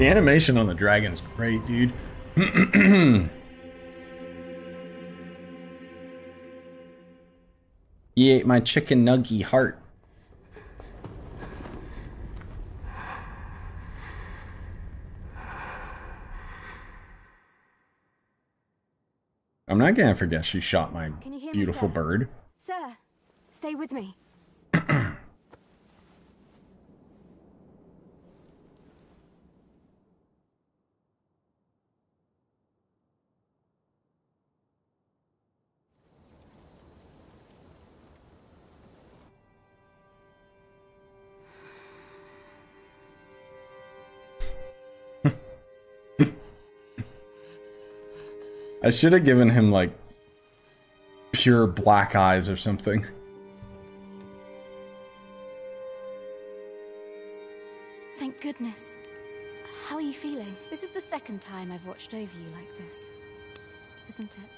The animation on the dragon's great, dude. [clears throat] he ate my chicken nuggy heart. I'm not gonna forget she shot my hear me, beautiful bird. Sir, stay with me. [clears throat] I should have given him like pure black eyes or something. Thank goodness. How are you feeling? This is the second time I've watched over you like this. Isn't it?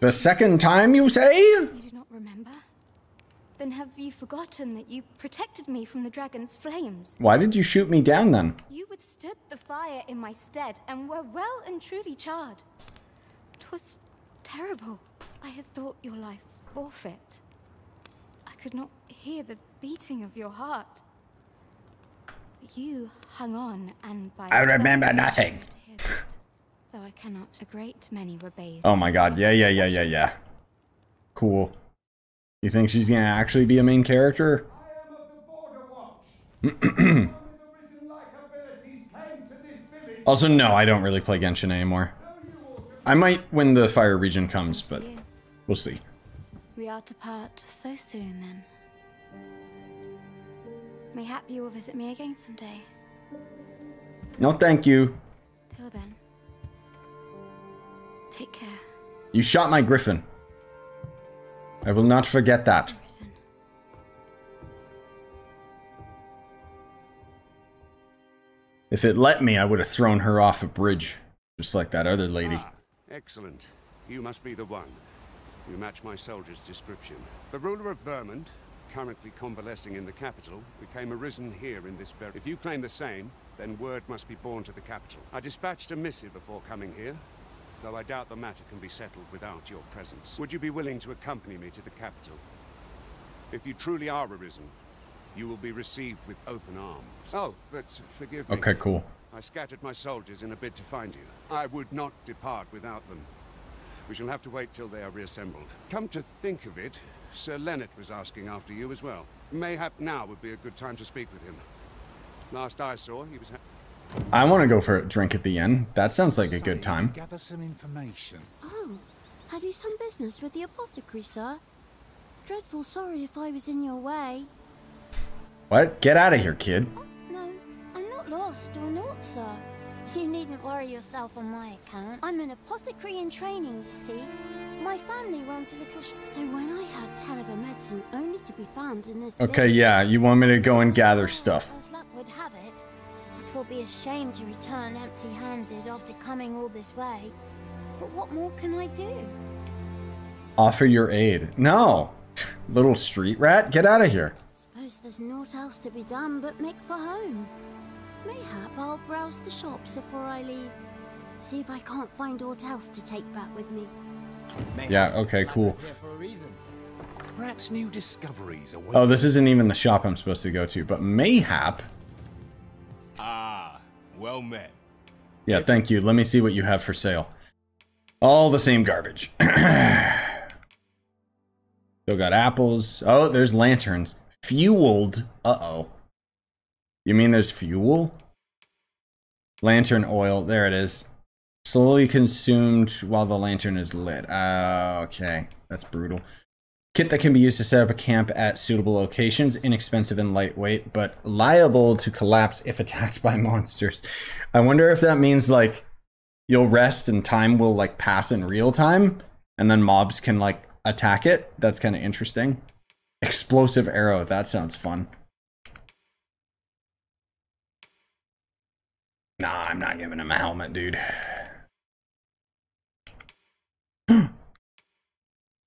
The second time you say? You do not remember? Then have you forgotten that you protected me from the dragon's flames? Why did you shoot me down then? You withstood the fire in my stead and were well and truly charred. 'Twas terrible. I had thought your life forfeit. I could not hear the beating of your heart. But you hung on, and by I remember nothing. Though I cannot, a great many were bathed. Oh my god, yeah, yeah, yeah, yeah, yeah. Cool. You think she's gonna actually be a main character? [clears throat] also, no, I don't really play Genshin anymore. I might when the fire region comes, but we'll see. We are to part so soon, then. Mayhap you will visit me again someday. No, thank you. Till then, take care. You shot my griffin. I will not forget that. If it let me, I would have thrown her off a bridge, just like that other lady. Ah, excellent. You must be the one. You match my soldier's description. The ruler of Vermund, currently convalescing in the capital, became arisen here in this very... If you claim the same, then word must be borne to the capital. I dispatched a missive before coming here, though I doubt the matter can be settled without your presence. Would you be willing to accompany me to the capital? If you truly are arisen, you will be received with open arms. Oh, but forgive me. Okay, cool. I scattered my soldiers in a bid to find you. I would not depart without them. We shall have to wait till they are reassembled. Come to think of it, Sir Leonard was asking after you as well. Mayhap now would be a good time to speak with him. Last I saw, he was... I want to go for a drink at the inn. That sounds like a good time. Gather some information. Oh, have you some business with the apothecary, sir? Dreadful sorry if I was in your way. What? Get out of here, kid. Oh, no, I'm not lost or naught, sir. You needn't worry yourself on my account. I'm an apothecary in training, you see. My family runs a little sh so when I had tell of a medicine only to be found in this Okay, yeah, you want me to go and gather stuff. As luck would have it, it will be ashamed to return empty-handed after coming all this way. But what more can I do? Offer your aid. No. Little street rat, get out of here. Suppose there's naught else to be done but make for home. Mayhap I'll browse the shops before I leave. See if I can't find aught else to take back with me. Yeah, okay, cool. Perhaps new discoveries await. Oh, this isn't even the shop I'm supposed to go to, but mayhap. Ah, well met. Yeah, thank you. Let me see what you have for sale. All the same garbage. [clears throat] Still got apples. Oh, there's lanterns. Fueled. Uh-oh. You mean there's fuel? Lantern oil. There it is. Slowly consumed while the lantern is lit. Uh, okay. That's brutal. Kit that can be used to set up a camp at suitable locations. Inexpensive and lightweight, but liable to collapse if attacked [laughs] by monsters. I wonder if that means, like, you'll rest and time will, like, pass in real time. And then mobs can, like, attack it. That's kind of interesting. Explosive arrow. That sounds fun. Nah, I'm not giving him a helmet, dude.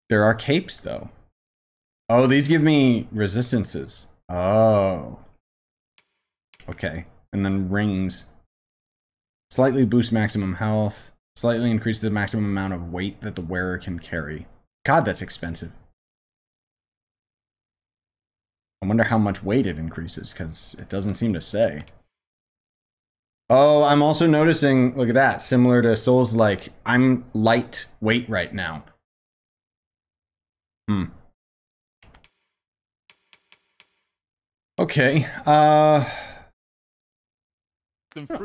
There are capes, though. Oh, these give me resistances. Oh. Okay. And then rings. Slightly boost maximum health. Slightly increase the maximum amount of weight that the wearer can carry. God, that's expensive. I wonder how much weight it increases, because it doesn't seem to say. Oh, I'm also noticing, look at that, similar to Souls like, I'm light weight right now. Hmm. Okay, uh...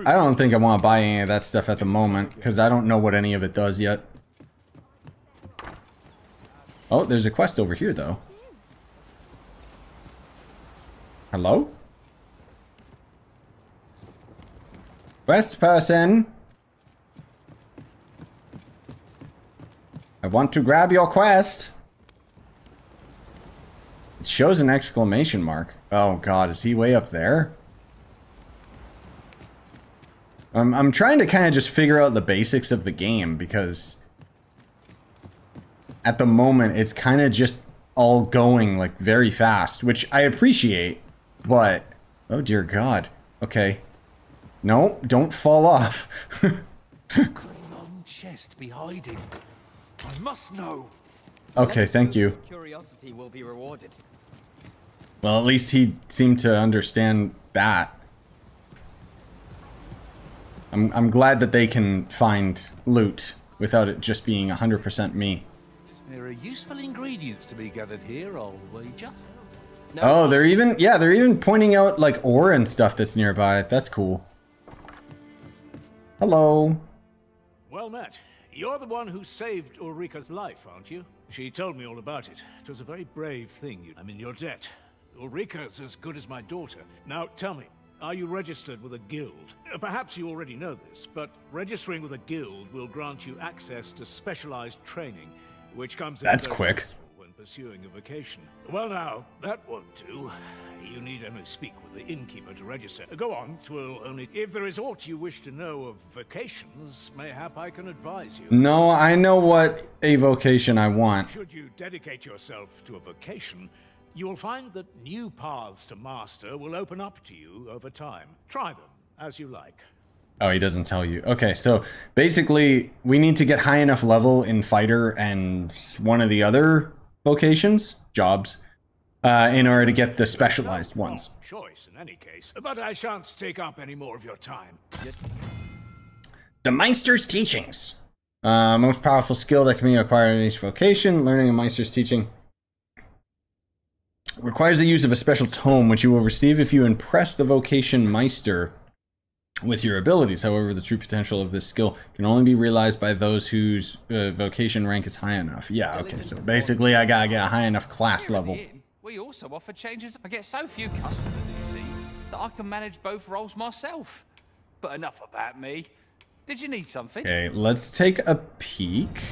I don't think I want to buy any of that stuff at the moment, because I don't know what any of it does yet. Oh, there's a quest over here, though. Hello? Quest person. I want to grab your quest. It shows an exclamation mark. Oh god, is he way up there? I'm, I'm trying to kind of just figure out the basics of the game because at the moment it's kind of just all going like very fast, which I appreciate, but oh dear god. Okay. No, don't fall off. [laughs] chest be hiding? I must know. Okay, thank you. Curiosity will be rewarded. Well, at least he seemed to understand that. I'm, I'm glad that they can find loot without it just being 100% me. There are useful ingredients to be gathered here, I'll wager. oh, they're even, yeah, they're even pointing out like ore and stuff that's nearby. That's cool. Hello. Well met. You're the one who saved Ulrika's life, aren't you? She told me all about it. It was a very brave thing. You... I'm in your debt. Ulrika's as good as my daughter. Now, tell me, are you registered with a guild? Uh, Perhaps you already know this, but registering with a guild will grant you access to specialized training, which comes in That's quick. when pursuing a vocation. Well now, that won't do. You need only speak with the innkeeper to register. Go on, twill only... If there is aught you wish to know of vocations, mayhap I can advise you. No, I know what a vocation I want. Should you dedicate yourself to a vocation, You will find that new paths to master will open up to you over time. Try them as you like. Oh, he doesn't tell you. Okay, so basically, we need to get high enough level in fighter and one of the other vocations, jobs, uh, in order to get the specialized ones. Choice in any case, but I shan't take up any more of your time. The Maister's teachings. Uh, most powerful skill that can be acquired in each vocation. Learning a Maister's teaching requires the use of a special tome, which you will receive if you impress the vocation Maister with your abilities. However, the true potential of this skill can only be realized by those whose uh, vocation rank is high enough. Yeah, okay, so basically I gotta get a high enough class level. We also offer changes. I get so few customers, you see, that I can manage both roles myself. But enough about me. Did you need something? Okay, let's take a peek.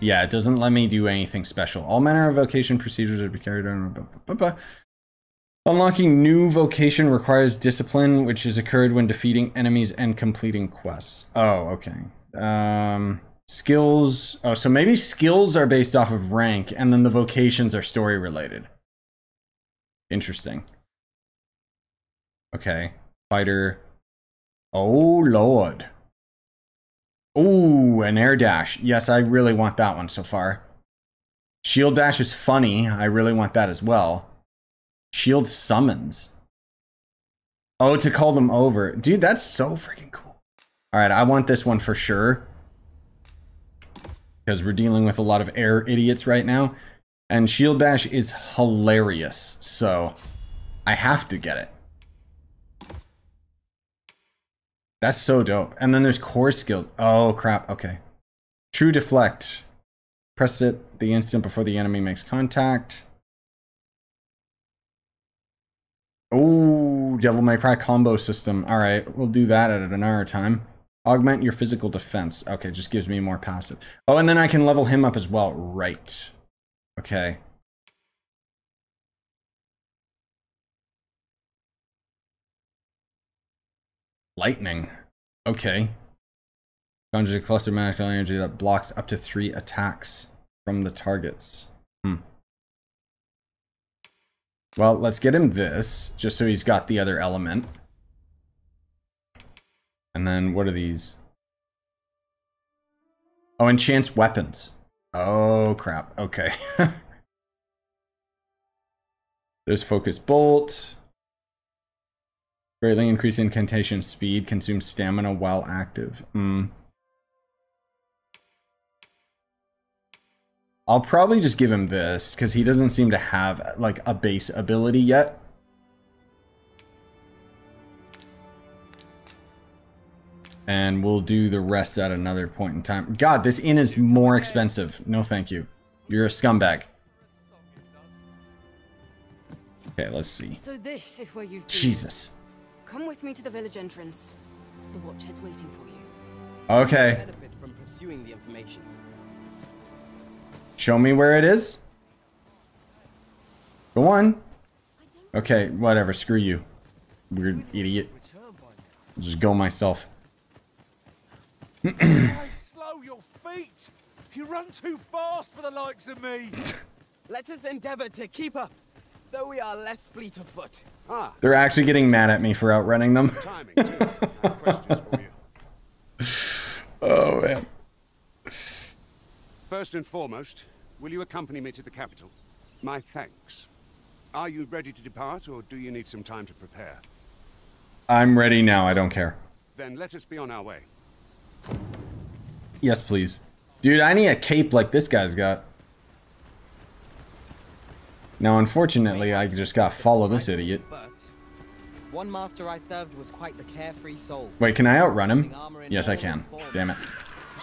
Yeah, it doesn't let me do anything special. All manner of vocation procedures are carried on. Unlocking new vocation requires discipline, which has occurred when defeating enemies and completing quests. Oh, okay. Um, skills. Oh, so maybe skills are based off of rank, and then the vocations are story related. Interesting. Okay. Fighter. Oh, Lord. Ooh, an air dash. Yes, I really want that one so far. Shield dash is funny. I really want that as well. Shield summons. Oh, to call them over. Dude, that's so freaking cool. All right, I want this one for sure. Because we're dealing with a lot of air idiots right now. And Shield Dash is hilarious. So, I have to get it. That's so dope. And then there's core skills. Oh, crap. Okay. True Deflect. Press it the instant before the enemy makes contact. Oh, Devil May Cry combo system. All right, we'll do that at another time. Augment your physical defense. Okay, just gives me more passive. Oh, and then I can level him up as well. Right. Okay. Lightning. Okay. Conjures a cluster of magical energy that blocks up to three attacks from the targets. Hmm. Well, let's get him this, just so he's got the other element. And then what are these? Oh, enchants weapons. Oh, crap. Okay. [laughs] There's Focus Bolt. Greatly increase incantation speed, consumes stamina while active. Mm. I'll probably just give him this, because he doesn't seem to have, like, a base ability yet. And we'll do the rest at another point in time. God, this inn is more expensive. No thank you. You're a scumbag. Okay, let's see. So this is where you've been. Jesus. Come with me to the village entrance. The watchhead's waiting for you. Okay. Benefit from pursuing the information. Show me where it is. Go on. Okay, whatever. Screw you. Weird idiot. Just go myself. Why slow your feet? You run too fast for the likes of me. [laughs] Let us endeavor to keep up, though we are less fleet of foot. Ah, They're actually getting mad at me for outrunning them. timing too. I have questions for you. [laughs] oh, man. First and foremost, will you accompany me to the capital? My thanks. Are you ready to depart, or do you need some time to prepare? I'm ready now. I don't care. Then let us be on our way. Yes, please. Dude, I need a cape like this guy's got. Now, unfortunately, I just gotta follow this idiot. One master I served was quite the carefree soul. Wait, can I outrun him? Yes, I can. Damn it.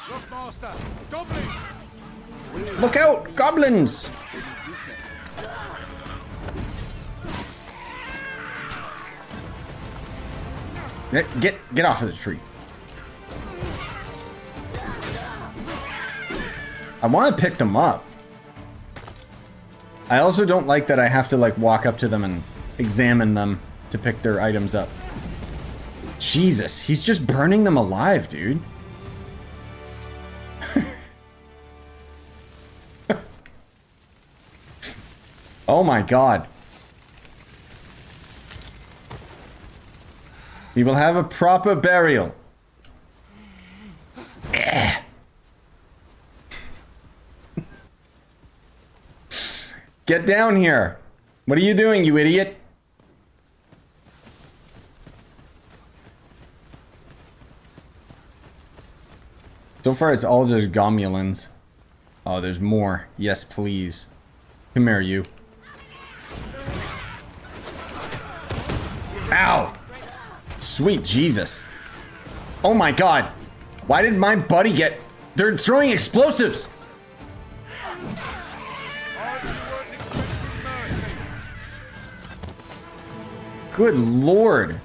Look, Master! Goblins! Look out! Goblins! Get, get, get off of the tree. I want to pick them up. I also don't like that I have to like walk up to them and examine them to pick their items up. Jesus, he's just burning them alive, dude. [laughs] Oh my god. He will have a proper burial. Eh. Get down here. What are you doing, you idiot? So far, it's all just Gomulans. Oh, there's more. Yes, please. Come here, you. Ow! Sweet Jesus. Oh my god. Why did my buddy get... They're throwing explosives! Good lord.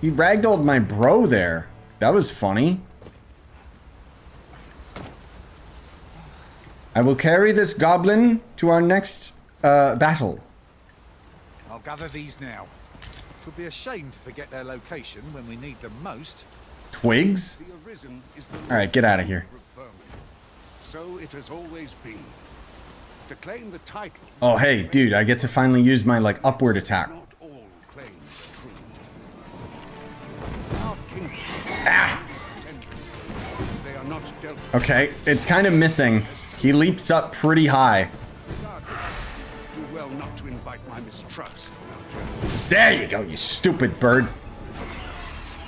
He ragdolled my bro there. That was funny. I will carry this goblin to our next uh, battle. I'll gather these now. It would be a shame to forget their location when we need them most. Twigs? The Arisen is the Alright, get out of here. So it has always been. To claim the title, Oh, hey, dude, I get to finally use my, like, upward attack. Okay, it's kind of missing. He leaps up pretty high. do well not to invite my mistrust on our journey. There you go, you stupid bird.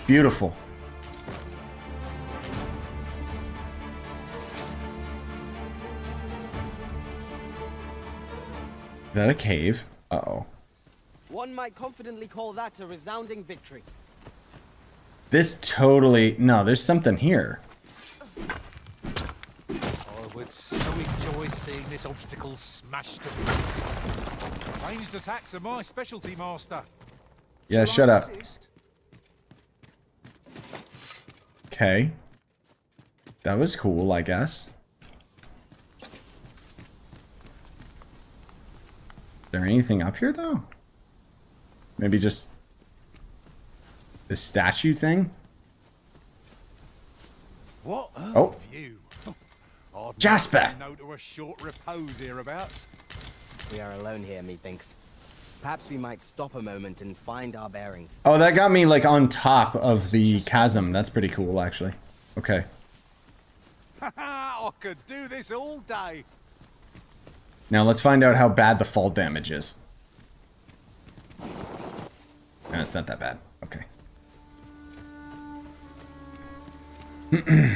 Beautiful. Is that a cave? Uh-oh. One might confidently call that a resounding victory. This totally... No, there's something here. Would so enjoy seeing this obstacle smashed to pieces. Ranged attacks are my specialty, Master. Yeah, Shall shut I up. assist? Okay. That was cool, I guess. Is there anything up here, though? Maybe just... The statue thing? What a Oh. view. I'd Jasper! No to a short repose hereabouts. We are alone here, methinks. Perhaps we might stop a moment and find our bearings. Oh, that got me, like, on top of the chasm. That's pretty cool, actually. Okay. I could do this all day. Now let's find out how bad the fall damage is. No, it's not that bad. Okay.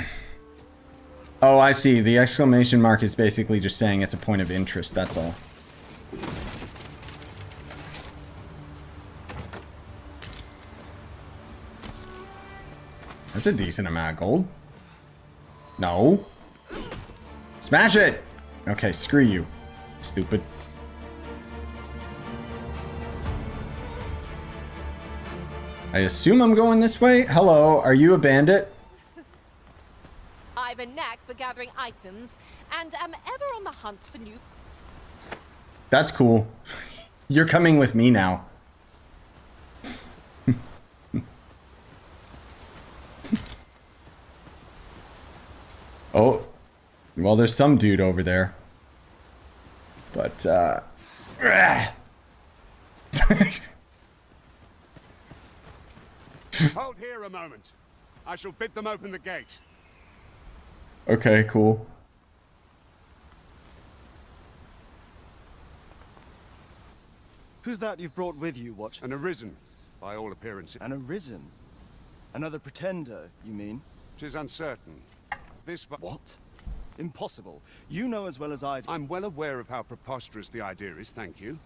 [clears throat] oh, I see. The exclamation mark is basically just saying it's a point of interest. That's all. That's a decent amount of gold. No. Smash it! Okay, screw you. Stupid. I assume I'm going this way? Hello, are you a bandit? I've a knack for gathering items and am ever on the hunt for new. That's cool. [laughs] You're coming with me now. [laughs] oh. Well, there's some dude over there. But, uh... [laughs] Hold here a moment. I shall bid them open the gate. Okay, cool. Who's that you've brought with you, Watch? An arisen, by all appearances. An arisen? Another pretender, you mean? Tis uncertain. This but What? Impossible. You know as well as I do. I'm well aware of how preposterous the idea is, thank you.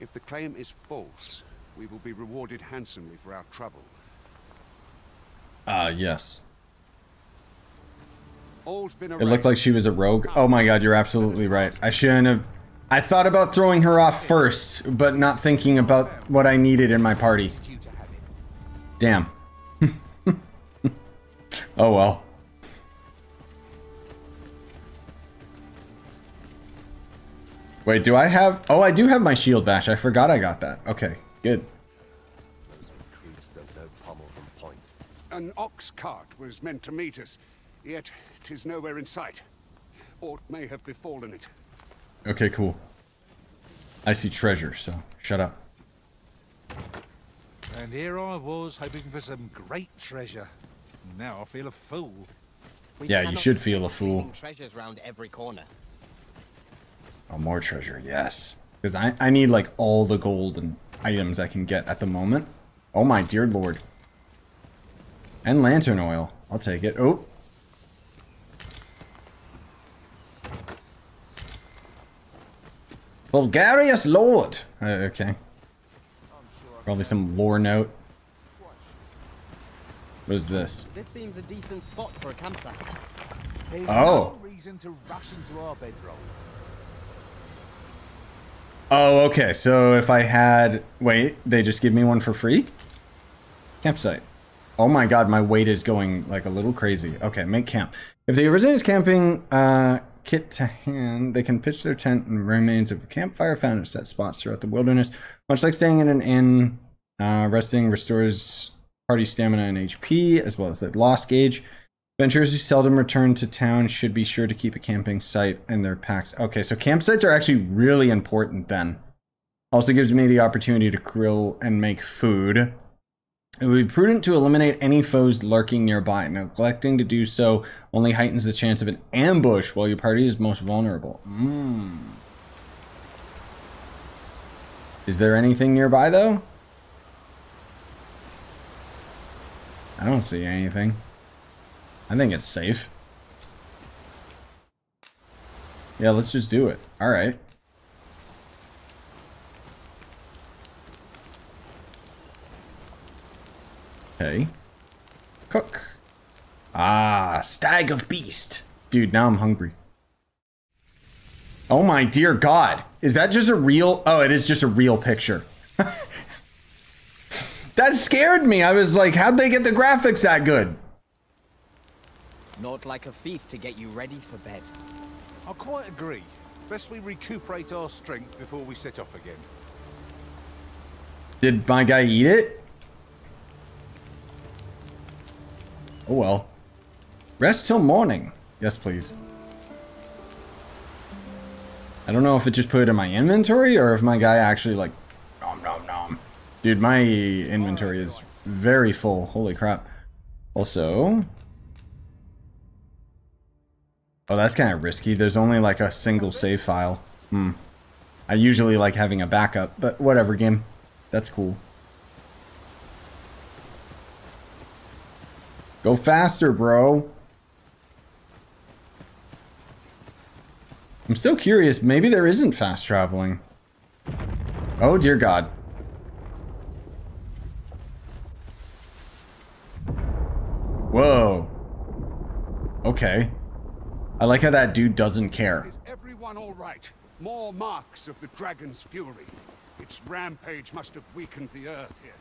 If the claim is false, we will be rewarded handsomely for our trouble. Uh, yes. All's been It looked like she was a rogue. Oh my god, you're absolutely right. I shouldn't have... I thought about throwing her off first, but not thinking about what I needed in my party. Damn. [laughs] oh well. Wait, do I have... Oh, I do have my shield bash. I forgot I got that. Okay, good. Recruits don't know pommel from point. An ox cart was meant to meet us, yet 'tis nowhere in sight. Aught may have befallen it. Okay, cool. I see treasure, so shut up. And here I was, hoping for some great treasure. Now I feel a fool. Yeah, you should feel a fool. Treasures round every corner. Oh, more treasure, yes. Because I, I need like all the gold and items I can get at the moment. Oh my dear lord. And lantern oil. I'll take it. Oh. Bulgarius Lord. Uh, okay. Probably some lore note. What is this? This seems a decent spot for a campsite. There's Oh. no reason to rush into our bedrolls. Oh, okay. So if I had... Wait, they just give me one for free? Campsite. Oh my god, my weight is going like a little crazy. Okay, make camp. If the resident is camping uh, kit to hand, they can pitch their tent and remains of a campfire found at set spots throughout the wilderness. Much like staying in an inn, uh, resting restores party stamina and HP, as well as the loss gauge. Adventurers who seldom return to town should be sure to keep a camping site in their packs. Okay, so campsites are actually really important then. Also gives me the opportunity to grill and make food. It would be prudent to eliminate any foes lurking nearby. Neglecting to do so only heightens the chance of an ambush while your party is most vulnerable. Mm. Is there anything nearby though? I don't see anything. I think it's safe. Yeah, let's just do it. All Okay. Cook. Ah, stag of beast. Dude, now I'm hungry. Oh my dear god. Is that just a real? Oh, it is just a real picture. [laughs] that scared me. I was like, how'd they get the graphics that good? Not like a feast to get you ready for bed. I quite agree. Best we recuperate our strength before we set off again. Did my guy eat it? Oh well. Rest till morning. Yes, please. I don't know if it just put it in my inventory or if my guy actually like nom nom nom. Dude, my inventory is very full. Holy crap. Also, Oh, that's kind of risky. There's only like a single save file. Hmm. I usually like having a backup, but whatever, game. That's cool. Go faster, bro. I'm still curious. Maybe there isn't fast traveling. Oh, dear God. Whoa. Okay. I like how that dude doesn't care. Is everyone all right? More marks of the dragon's fury. Its rampage must have weakened the earth here.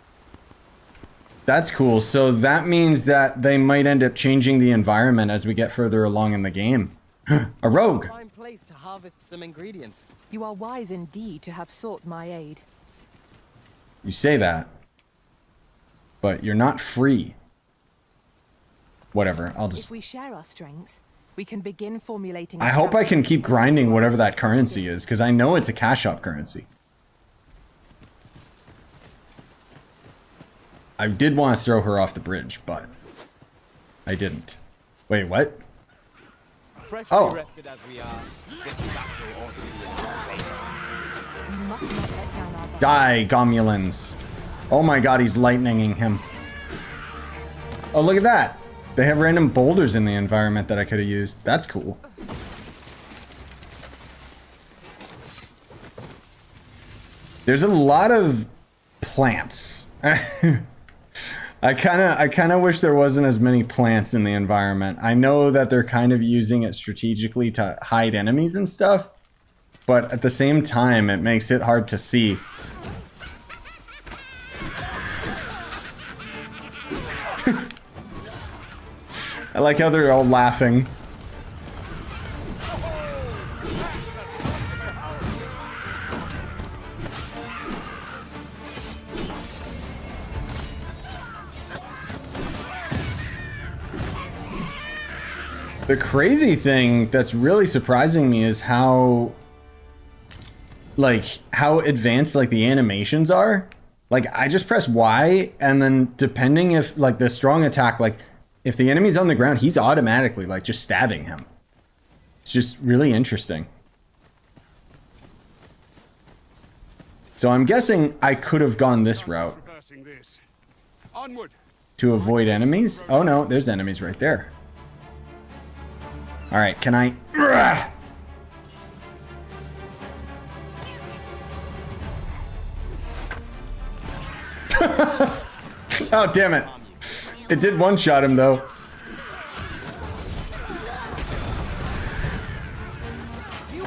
That's cool. So that means that they might end up changing the environment as we get further along in the game. [gasps] A rogue. Fine place to harvest some ingredients. You are wise indeed to have sought my aid. You say that. But you're not free. Whatever. I'll just If we share our strengths, we can begin formulating. a I hope I can keep grinding whatever that currency is, because I know it's a cash up currency. I did want to throw her off the bridge, but I didn't. Wait, what? Freshly Oh. rested as we are, this battle ought to be in our favor. We must not let down our guard. Die, Gomulans. Oh my god, he's lightninging him. Oh, look at that. They have random boulders in the environment that I could have used. That's cool. There's a lot of plants. [laughs] I kind of I kind of wish there wasn't as many plants in the environment. I know that they're kind of using it strategically to hide enemies and stuff, but at the same time it makes it hard to see. [laughs] I like how they're all laughing. The crazy thing that's really surprising me is how like how advanced like the animations are. Like I just press Y and then depending if like the strong attack, like if the enemy's on the ground, he's automatically like just stabbing him. It's just really interesting. So I'm guessing I could have gone this route Reversing this. Onward. to avoid enemies. Oh no, there's enemies right there. All right, can I? [laughs] Oh damn it! It did one shot him though.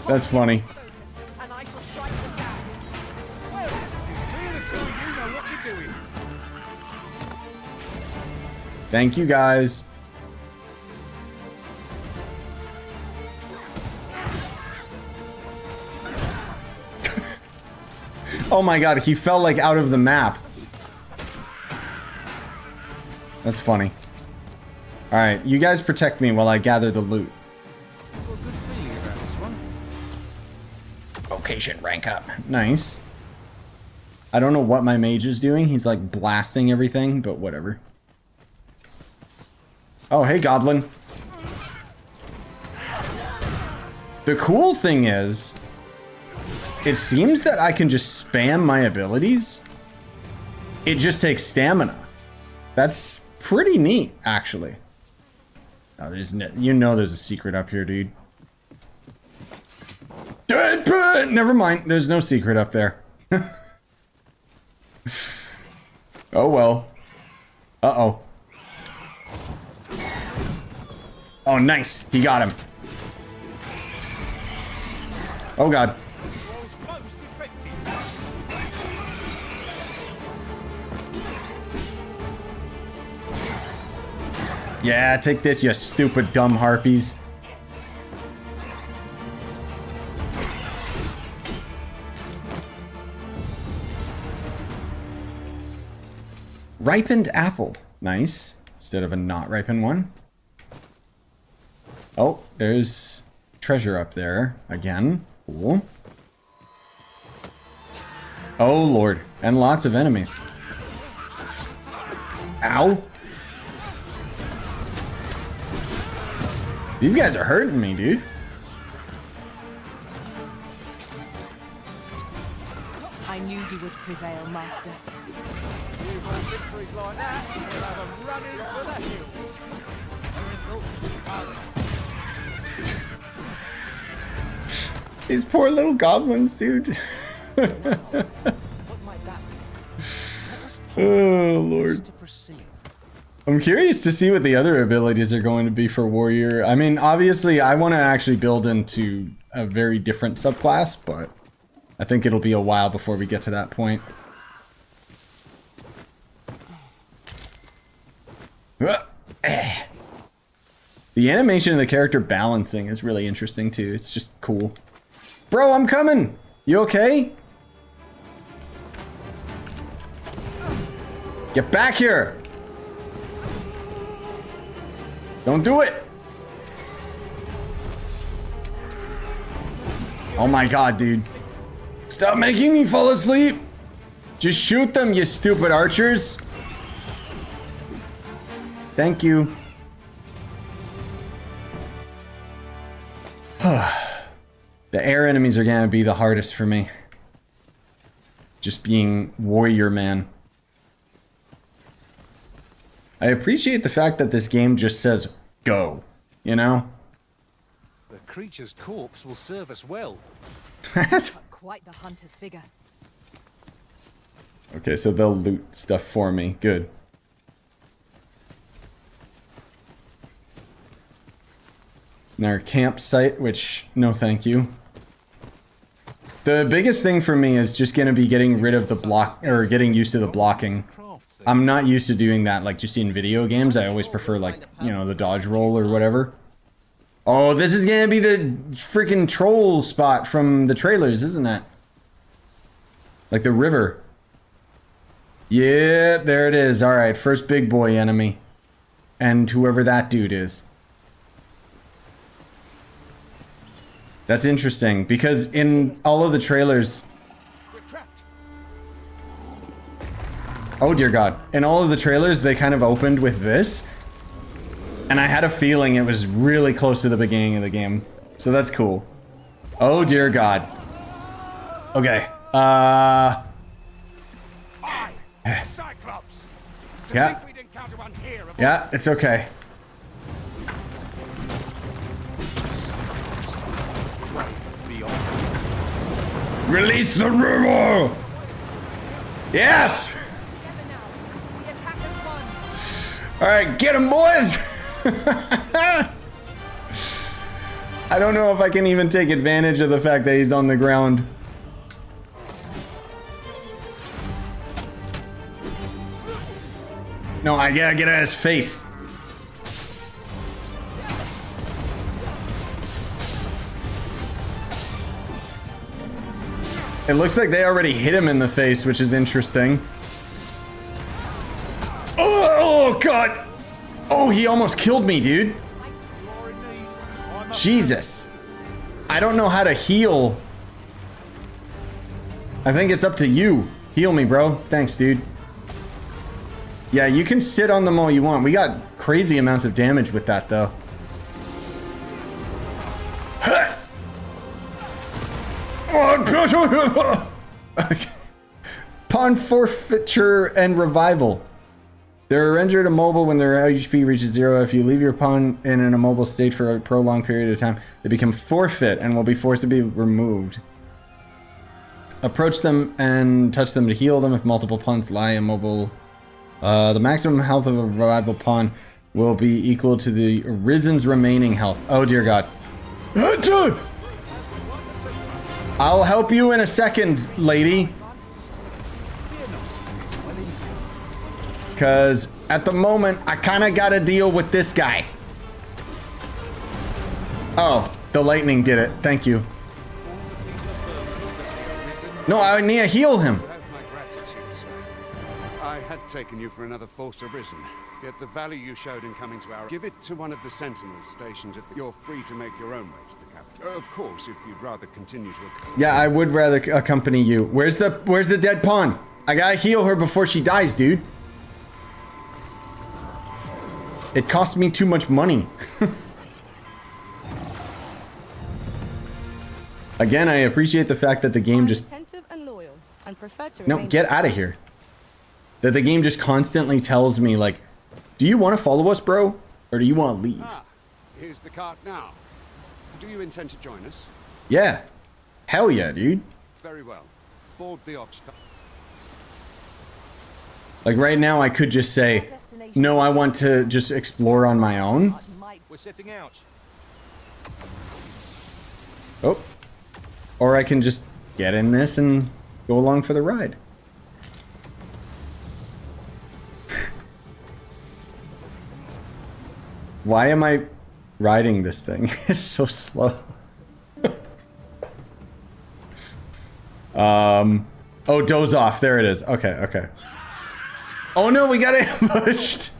That's funny. Thank you, shall oh my god, he fell like out of the map. That's funny. Alright, you guys protect me while I gather the loot. Vocation rank up. Nice. I don't know what my mage is doing. He's like blasting everything, but whatever. Oh, hey, Goblin. The cool thing is, it seems that I can just spam my abilities. It just takes stamina. That's pretty neat, actually. Oh, there's no, you know there's a secret up here, dude. Dead Never mind. There's no secret up there. [laughs] oh well. Uh-oh. Oh, nice. He got him. Oh, God. Yeah, take this, you stupid dumb harpies. Ripened apple. Nice. Instead of a not ripened one. Oh, there's treasure up there again. Cool. Oh, Lord. And lots of enemies. Ow. These guys are hurting me, dude. I knew you would prevail, Master. Victories like that, we'll have a run in for the hills. These poor little goblins, dude. [laughs] oh, Lord. I'm curious to see what the other abilities are going to be for Warrior. I mean, obviously, I want to actually build into a very different subclass, but I think it'll be a while before we get to that point. [sighs] The animation of the character balancing is really interesting too. It's just cool. Bro, I'm coming! You okay? Get back here! Don't do it! Oh my god, dude. Stop making me fall asleep! Just shoot them, you stupid archers! Thank you. [sighs] the air enemies are gonna be the hardest for me. Just being warrior man. I appreciate the fact that this game just says go, you know? The creature's corpse will serve us well. Quite the hunter's figure. Okay, so they'll loot stuff for me. Good. And our campsite, which, no thank you. The biggest thing for me is just going to be getting rid of the block, or getting used to the blocking. I'm not used to doing that, like, just in video games. I always prefer, like, you know, the dodge roll or whatever. Oh, this is to be the freaking troll spot from the trailers, isn't it? Like the river. Yeah, there it is. All right, first big boy enemy. And whoever that dude is. That's interesting because in all of the trailers. Oh dear God! In all of the trailers, they kind of opened with this, and I had a feeling it was really close to the beginning of the game. So that's cool. Oh dear God. Okay. Uh. Cyclops. Yeah. think we'd encounter one here of Yeah, it's okay. Release the river! Yes! Alright, get him, boys! [laughs] I don't know if I can even take advantage of the fact that he's on the ground. No, I gotta get at his face. It looks like they already hit him in the face, which is interesting. Oh, God! Oh, he almost killed me, dude. Jesus. I don't know how to heal. I think it's up to you. Heal me, bro. Thanks, dude. Yeah, you can sit on them all you want. We got crazy amounts of damage with that, though. [laughs] Pawn forfeiture and revival. They're rendered immobile when their HP reaches zero. If you leave your pawn in an immobile state for a prolonged period of time, they become forfeit and will be forced to be removed. Approach them and touch them to heal them if multiple pawns lie immobile. Uh, the maximum health of a revival pawn will be equal to the Risen's remaining health. Oh dear god. I'll help you in a second, lady. Because at the moment, I kind of got to deal with this guy. Oh, the lightning did it. Thank you. No, I need to heal him. You have my gratitude, sir. I had taken you for another false arisen, yet the value you showed in coming to our... Give it to one of the sentinels stationed at the... You're free to make your own way to the capital. Of course, if you'd rather continue to... Yeah, I would rather accompany you. Where's the Where's the dead pawn? I gotta heal her before she dies, dude. It cost me too much money. Again, I appreciate the fact that the game just Attentive and loyal, and prefer to no get out of here. That the game just constantly tells me like, do you want to follow us, bro, or do you want to leave? Ah, here's the cart now. Do you intend to join us? Yeah, hell yeah, dude. Very well. Board the ox cart. Like right now, I could just say, no, I want to just explore on my own. We're setting out. Oh. Or I can just get in this and go along for the ride. [sighs] Why am I riding this thing? [laughs] It's so slow. [laughs] um. Oh, doze off. There it is. Okay, okay. Oh no, we got [laughs] ambushed.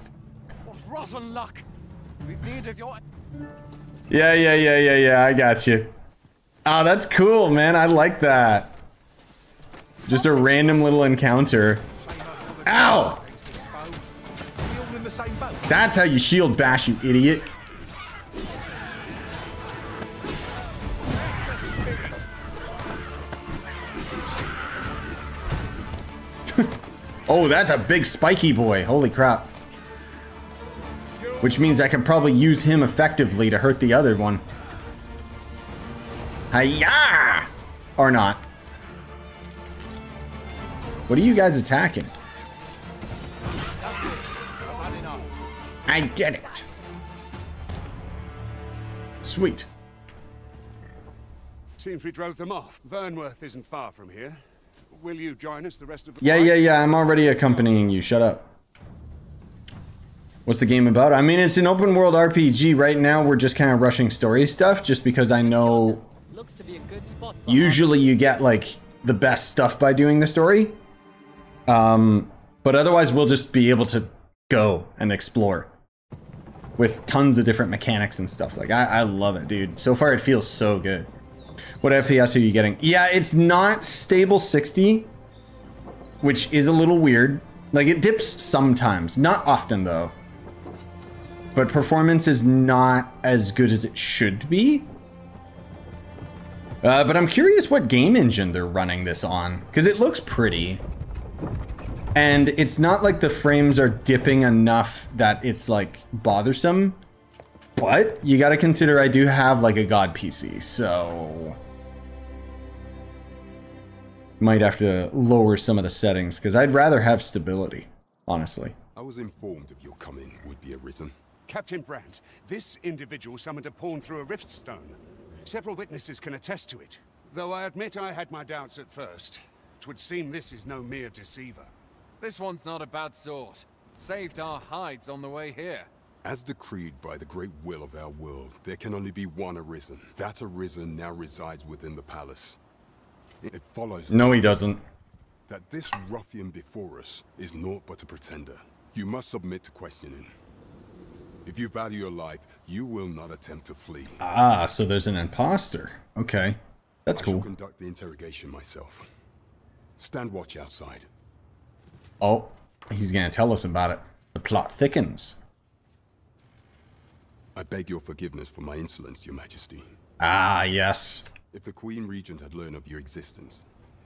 What rotten luck! We've need of your. Yeah, yeah, yeah, yeah, yeah. I got you. Oh, that's cool, man. I like that. Just a random little encounter. Ow! That's how you shield bash, you idiot. Oh, that's a big spiky boy. Holy crap. Which means I can probably use him effectively to hurt the other one. Hiya! Or not. What are you guys attacking? I did it. Sweet. Seems we drove them off. Vernworth isn't far from here. Will you join us the rest of the Yeah, yeah, yeah. I'm already accompanying you. Shut up. What's the game about? I mean, it's an open world RPG. Right now, we're just kind of rushing story stuff just because I know usually you get like the best stuff by doing the story. Um, but otherwise, we'll just be able to go and explore with tons of different mechanics and stuff. Like, I, I love it, dude. So far, it feels so good. What FPS are you getting? Yeah, it's not stable 60, which is a little weird. Like it dips sometimes, not often though. But performance is not as good as it should be. Uh, but I'm curious what game engine they're running this on, because it looks pretty. And it's not like the frames are dipping enough that it's like bothersome. But you got to consider I do have like a god PC, so might have to lower some of the settings because I'd rather have stability, honestly. I was informed of your coming would be arisen. Captain Brandt, this individual summoned a pawn through a rift stone. Several witnesses can attest to it. Though I admit I had my doubts at first. Twould seem this is no mere deceiver. This one's not a bad sort. Saved our hides on the way here. As decreed by the great will of our world, there can only be one Arisen. That Arisen now resides within the palace. It follows... No, he doesn't. That this ruffian before us is naught but a pretender. You must submit to questioning. If you value your life, you will not attempt to flee. Ah, so there's an imposter. Okay. That's I cool. Shall conduct the interrogation myself. Stand watch outside. Oh, he's going to tell us about it. The plot thickens. I beg your forgiveness for my insolence, your majesty. Ah, yes. If the Queen Regent had learned of your existence,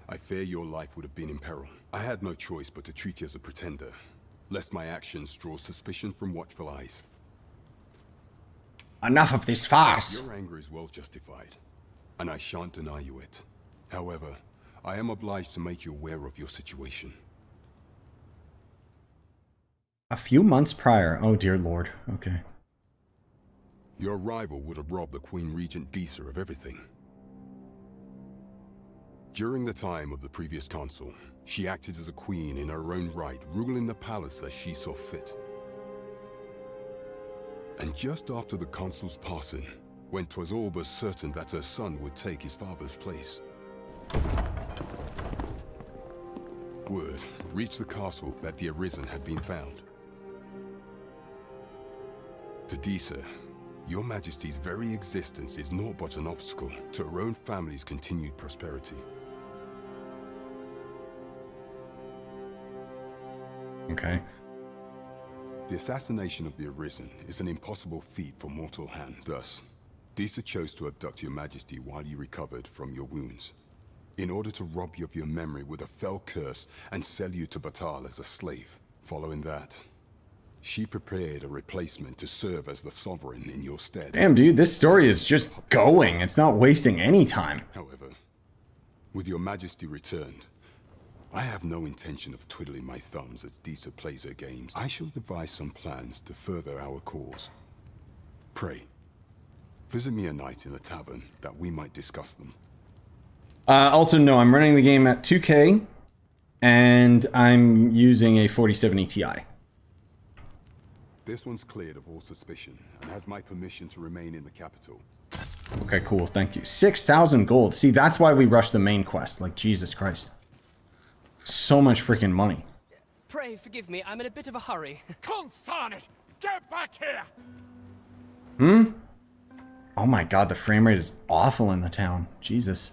I fear your life would have been in peril. I had no choice but to treat you as a pretender, lest my actions draw suspicion from watchful eyes. Enough of this farce. Your anger is well justified, and I shan't deny you it. However, I am obliged to make you aware of your situation. A few months prior. Oh, dear lord. Okay. Your rival would have robbed the Queen Regent Disa of everything. During the time of the previous consul, she acted as a queen in her own right, ruling the palace as she saw fit. And just after the consul's passing, when 'twas all but certain that her son would take his father's place, word reached the castle that the Arisen had been found. To your Majesty's very existence is naught but an obstacle to her own family's continued prosperity. Okay. The assassination of the Arisen is an impossible feat for mortal hands. Thus, Disa chose to abduct your majesty while you recovered from your wounds. In order to rob you of your memory with a fell curse and sell you to Battahl as a slave. Following that, she prepared a replacement to serve as the sovereign in your stead. Damn, dude, this story is just going. It's not wasting any time. However, with your majesty returned, I have no intention of twiddling my thumbs as Disa plays her games. I shall devise some plans to further our cause. Pray, visit me a night in the tavern that we might discuss them. Uh, also, no, I'm running the game at 2K, and I'm using a 4070 Ti. This one's cleared of all suspicion and has my permission to remain in the capital. Okay, cool. Thank you. 6,000 gold. See, that's why we rushed the main quest. Like, Jesus Christ. So much freaking money. Pray forgive me, I'm in a bit of a hurry. Consarn it! Get back here! Hmm? Oh my god, the frame rate is awful in the town. Jesus.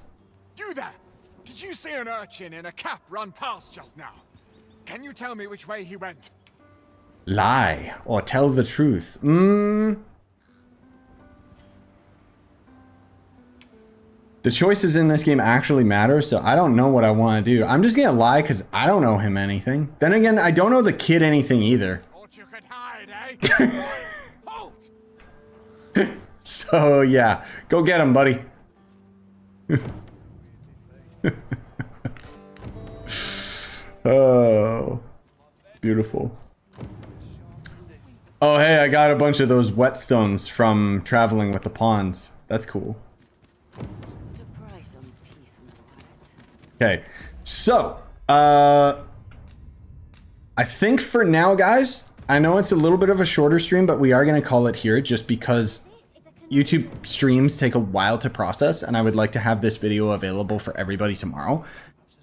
You there! Did you see an urchin in a cap run past just now? Can you tell me which way he went? Lie or tell the truth. Hmm. The choices in this game actually matter, so I don't know what I want to do. I'm just gonna lie because I don't know him anything. Then again, I don't know the kid anything either. [laughs] Hide, eh? [laughs] So yeah, go get him, buddy. [laughs] oh, beautiful. Oh, hey, I got a bunch of those whetstones from traveling with the pawns. That's cool. Okay, so, uh, I think for now, guys, I know it's a little bit of a shorter stream, but we are going to call it here just because YouTube streams take a while to process, and I would like to have this video available for everybody tomorrow.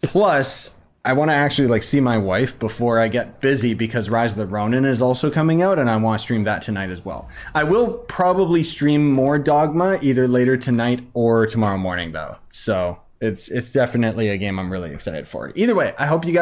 Plus, I want to actually like see my wife before I get busy because Rise of the Ronin is also coming out and I want to stream that tonight as well. I will probably stream more Dogma either later tonight or tomorrow morning though. So it's it's definitely a game I'm really excited for. Either way, I hope you guys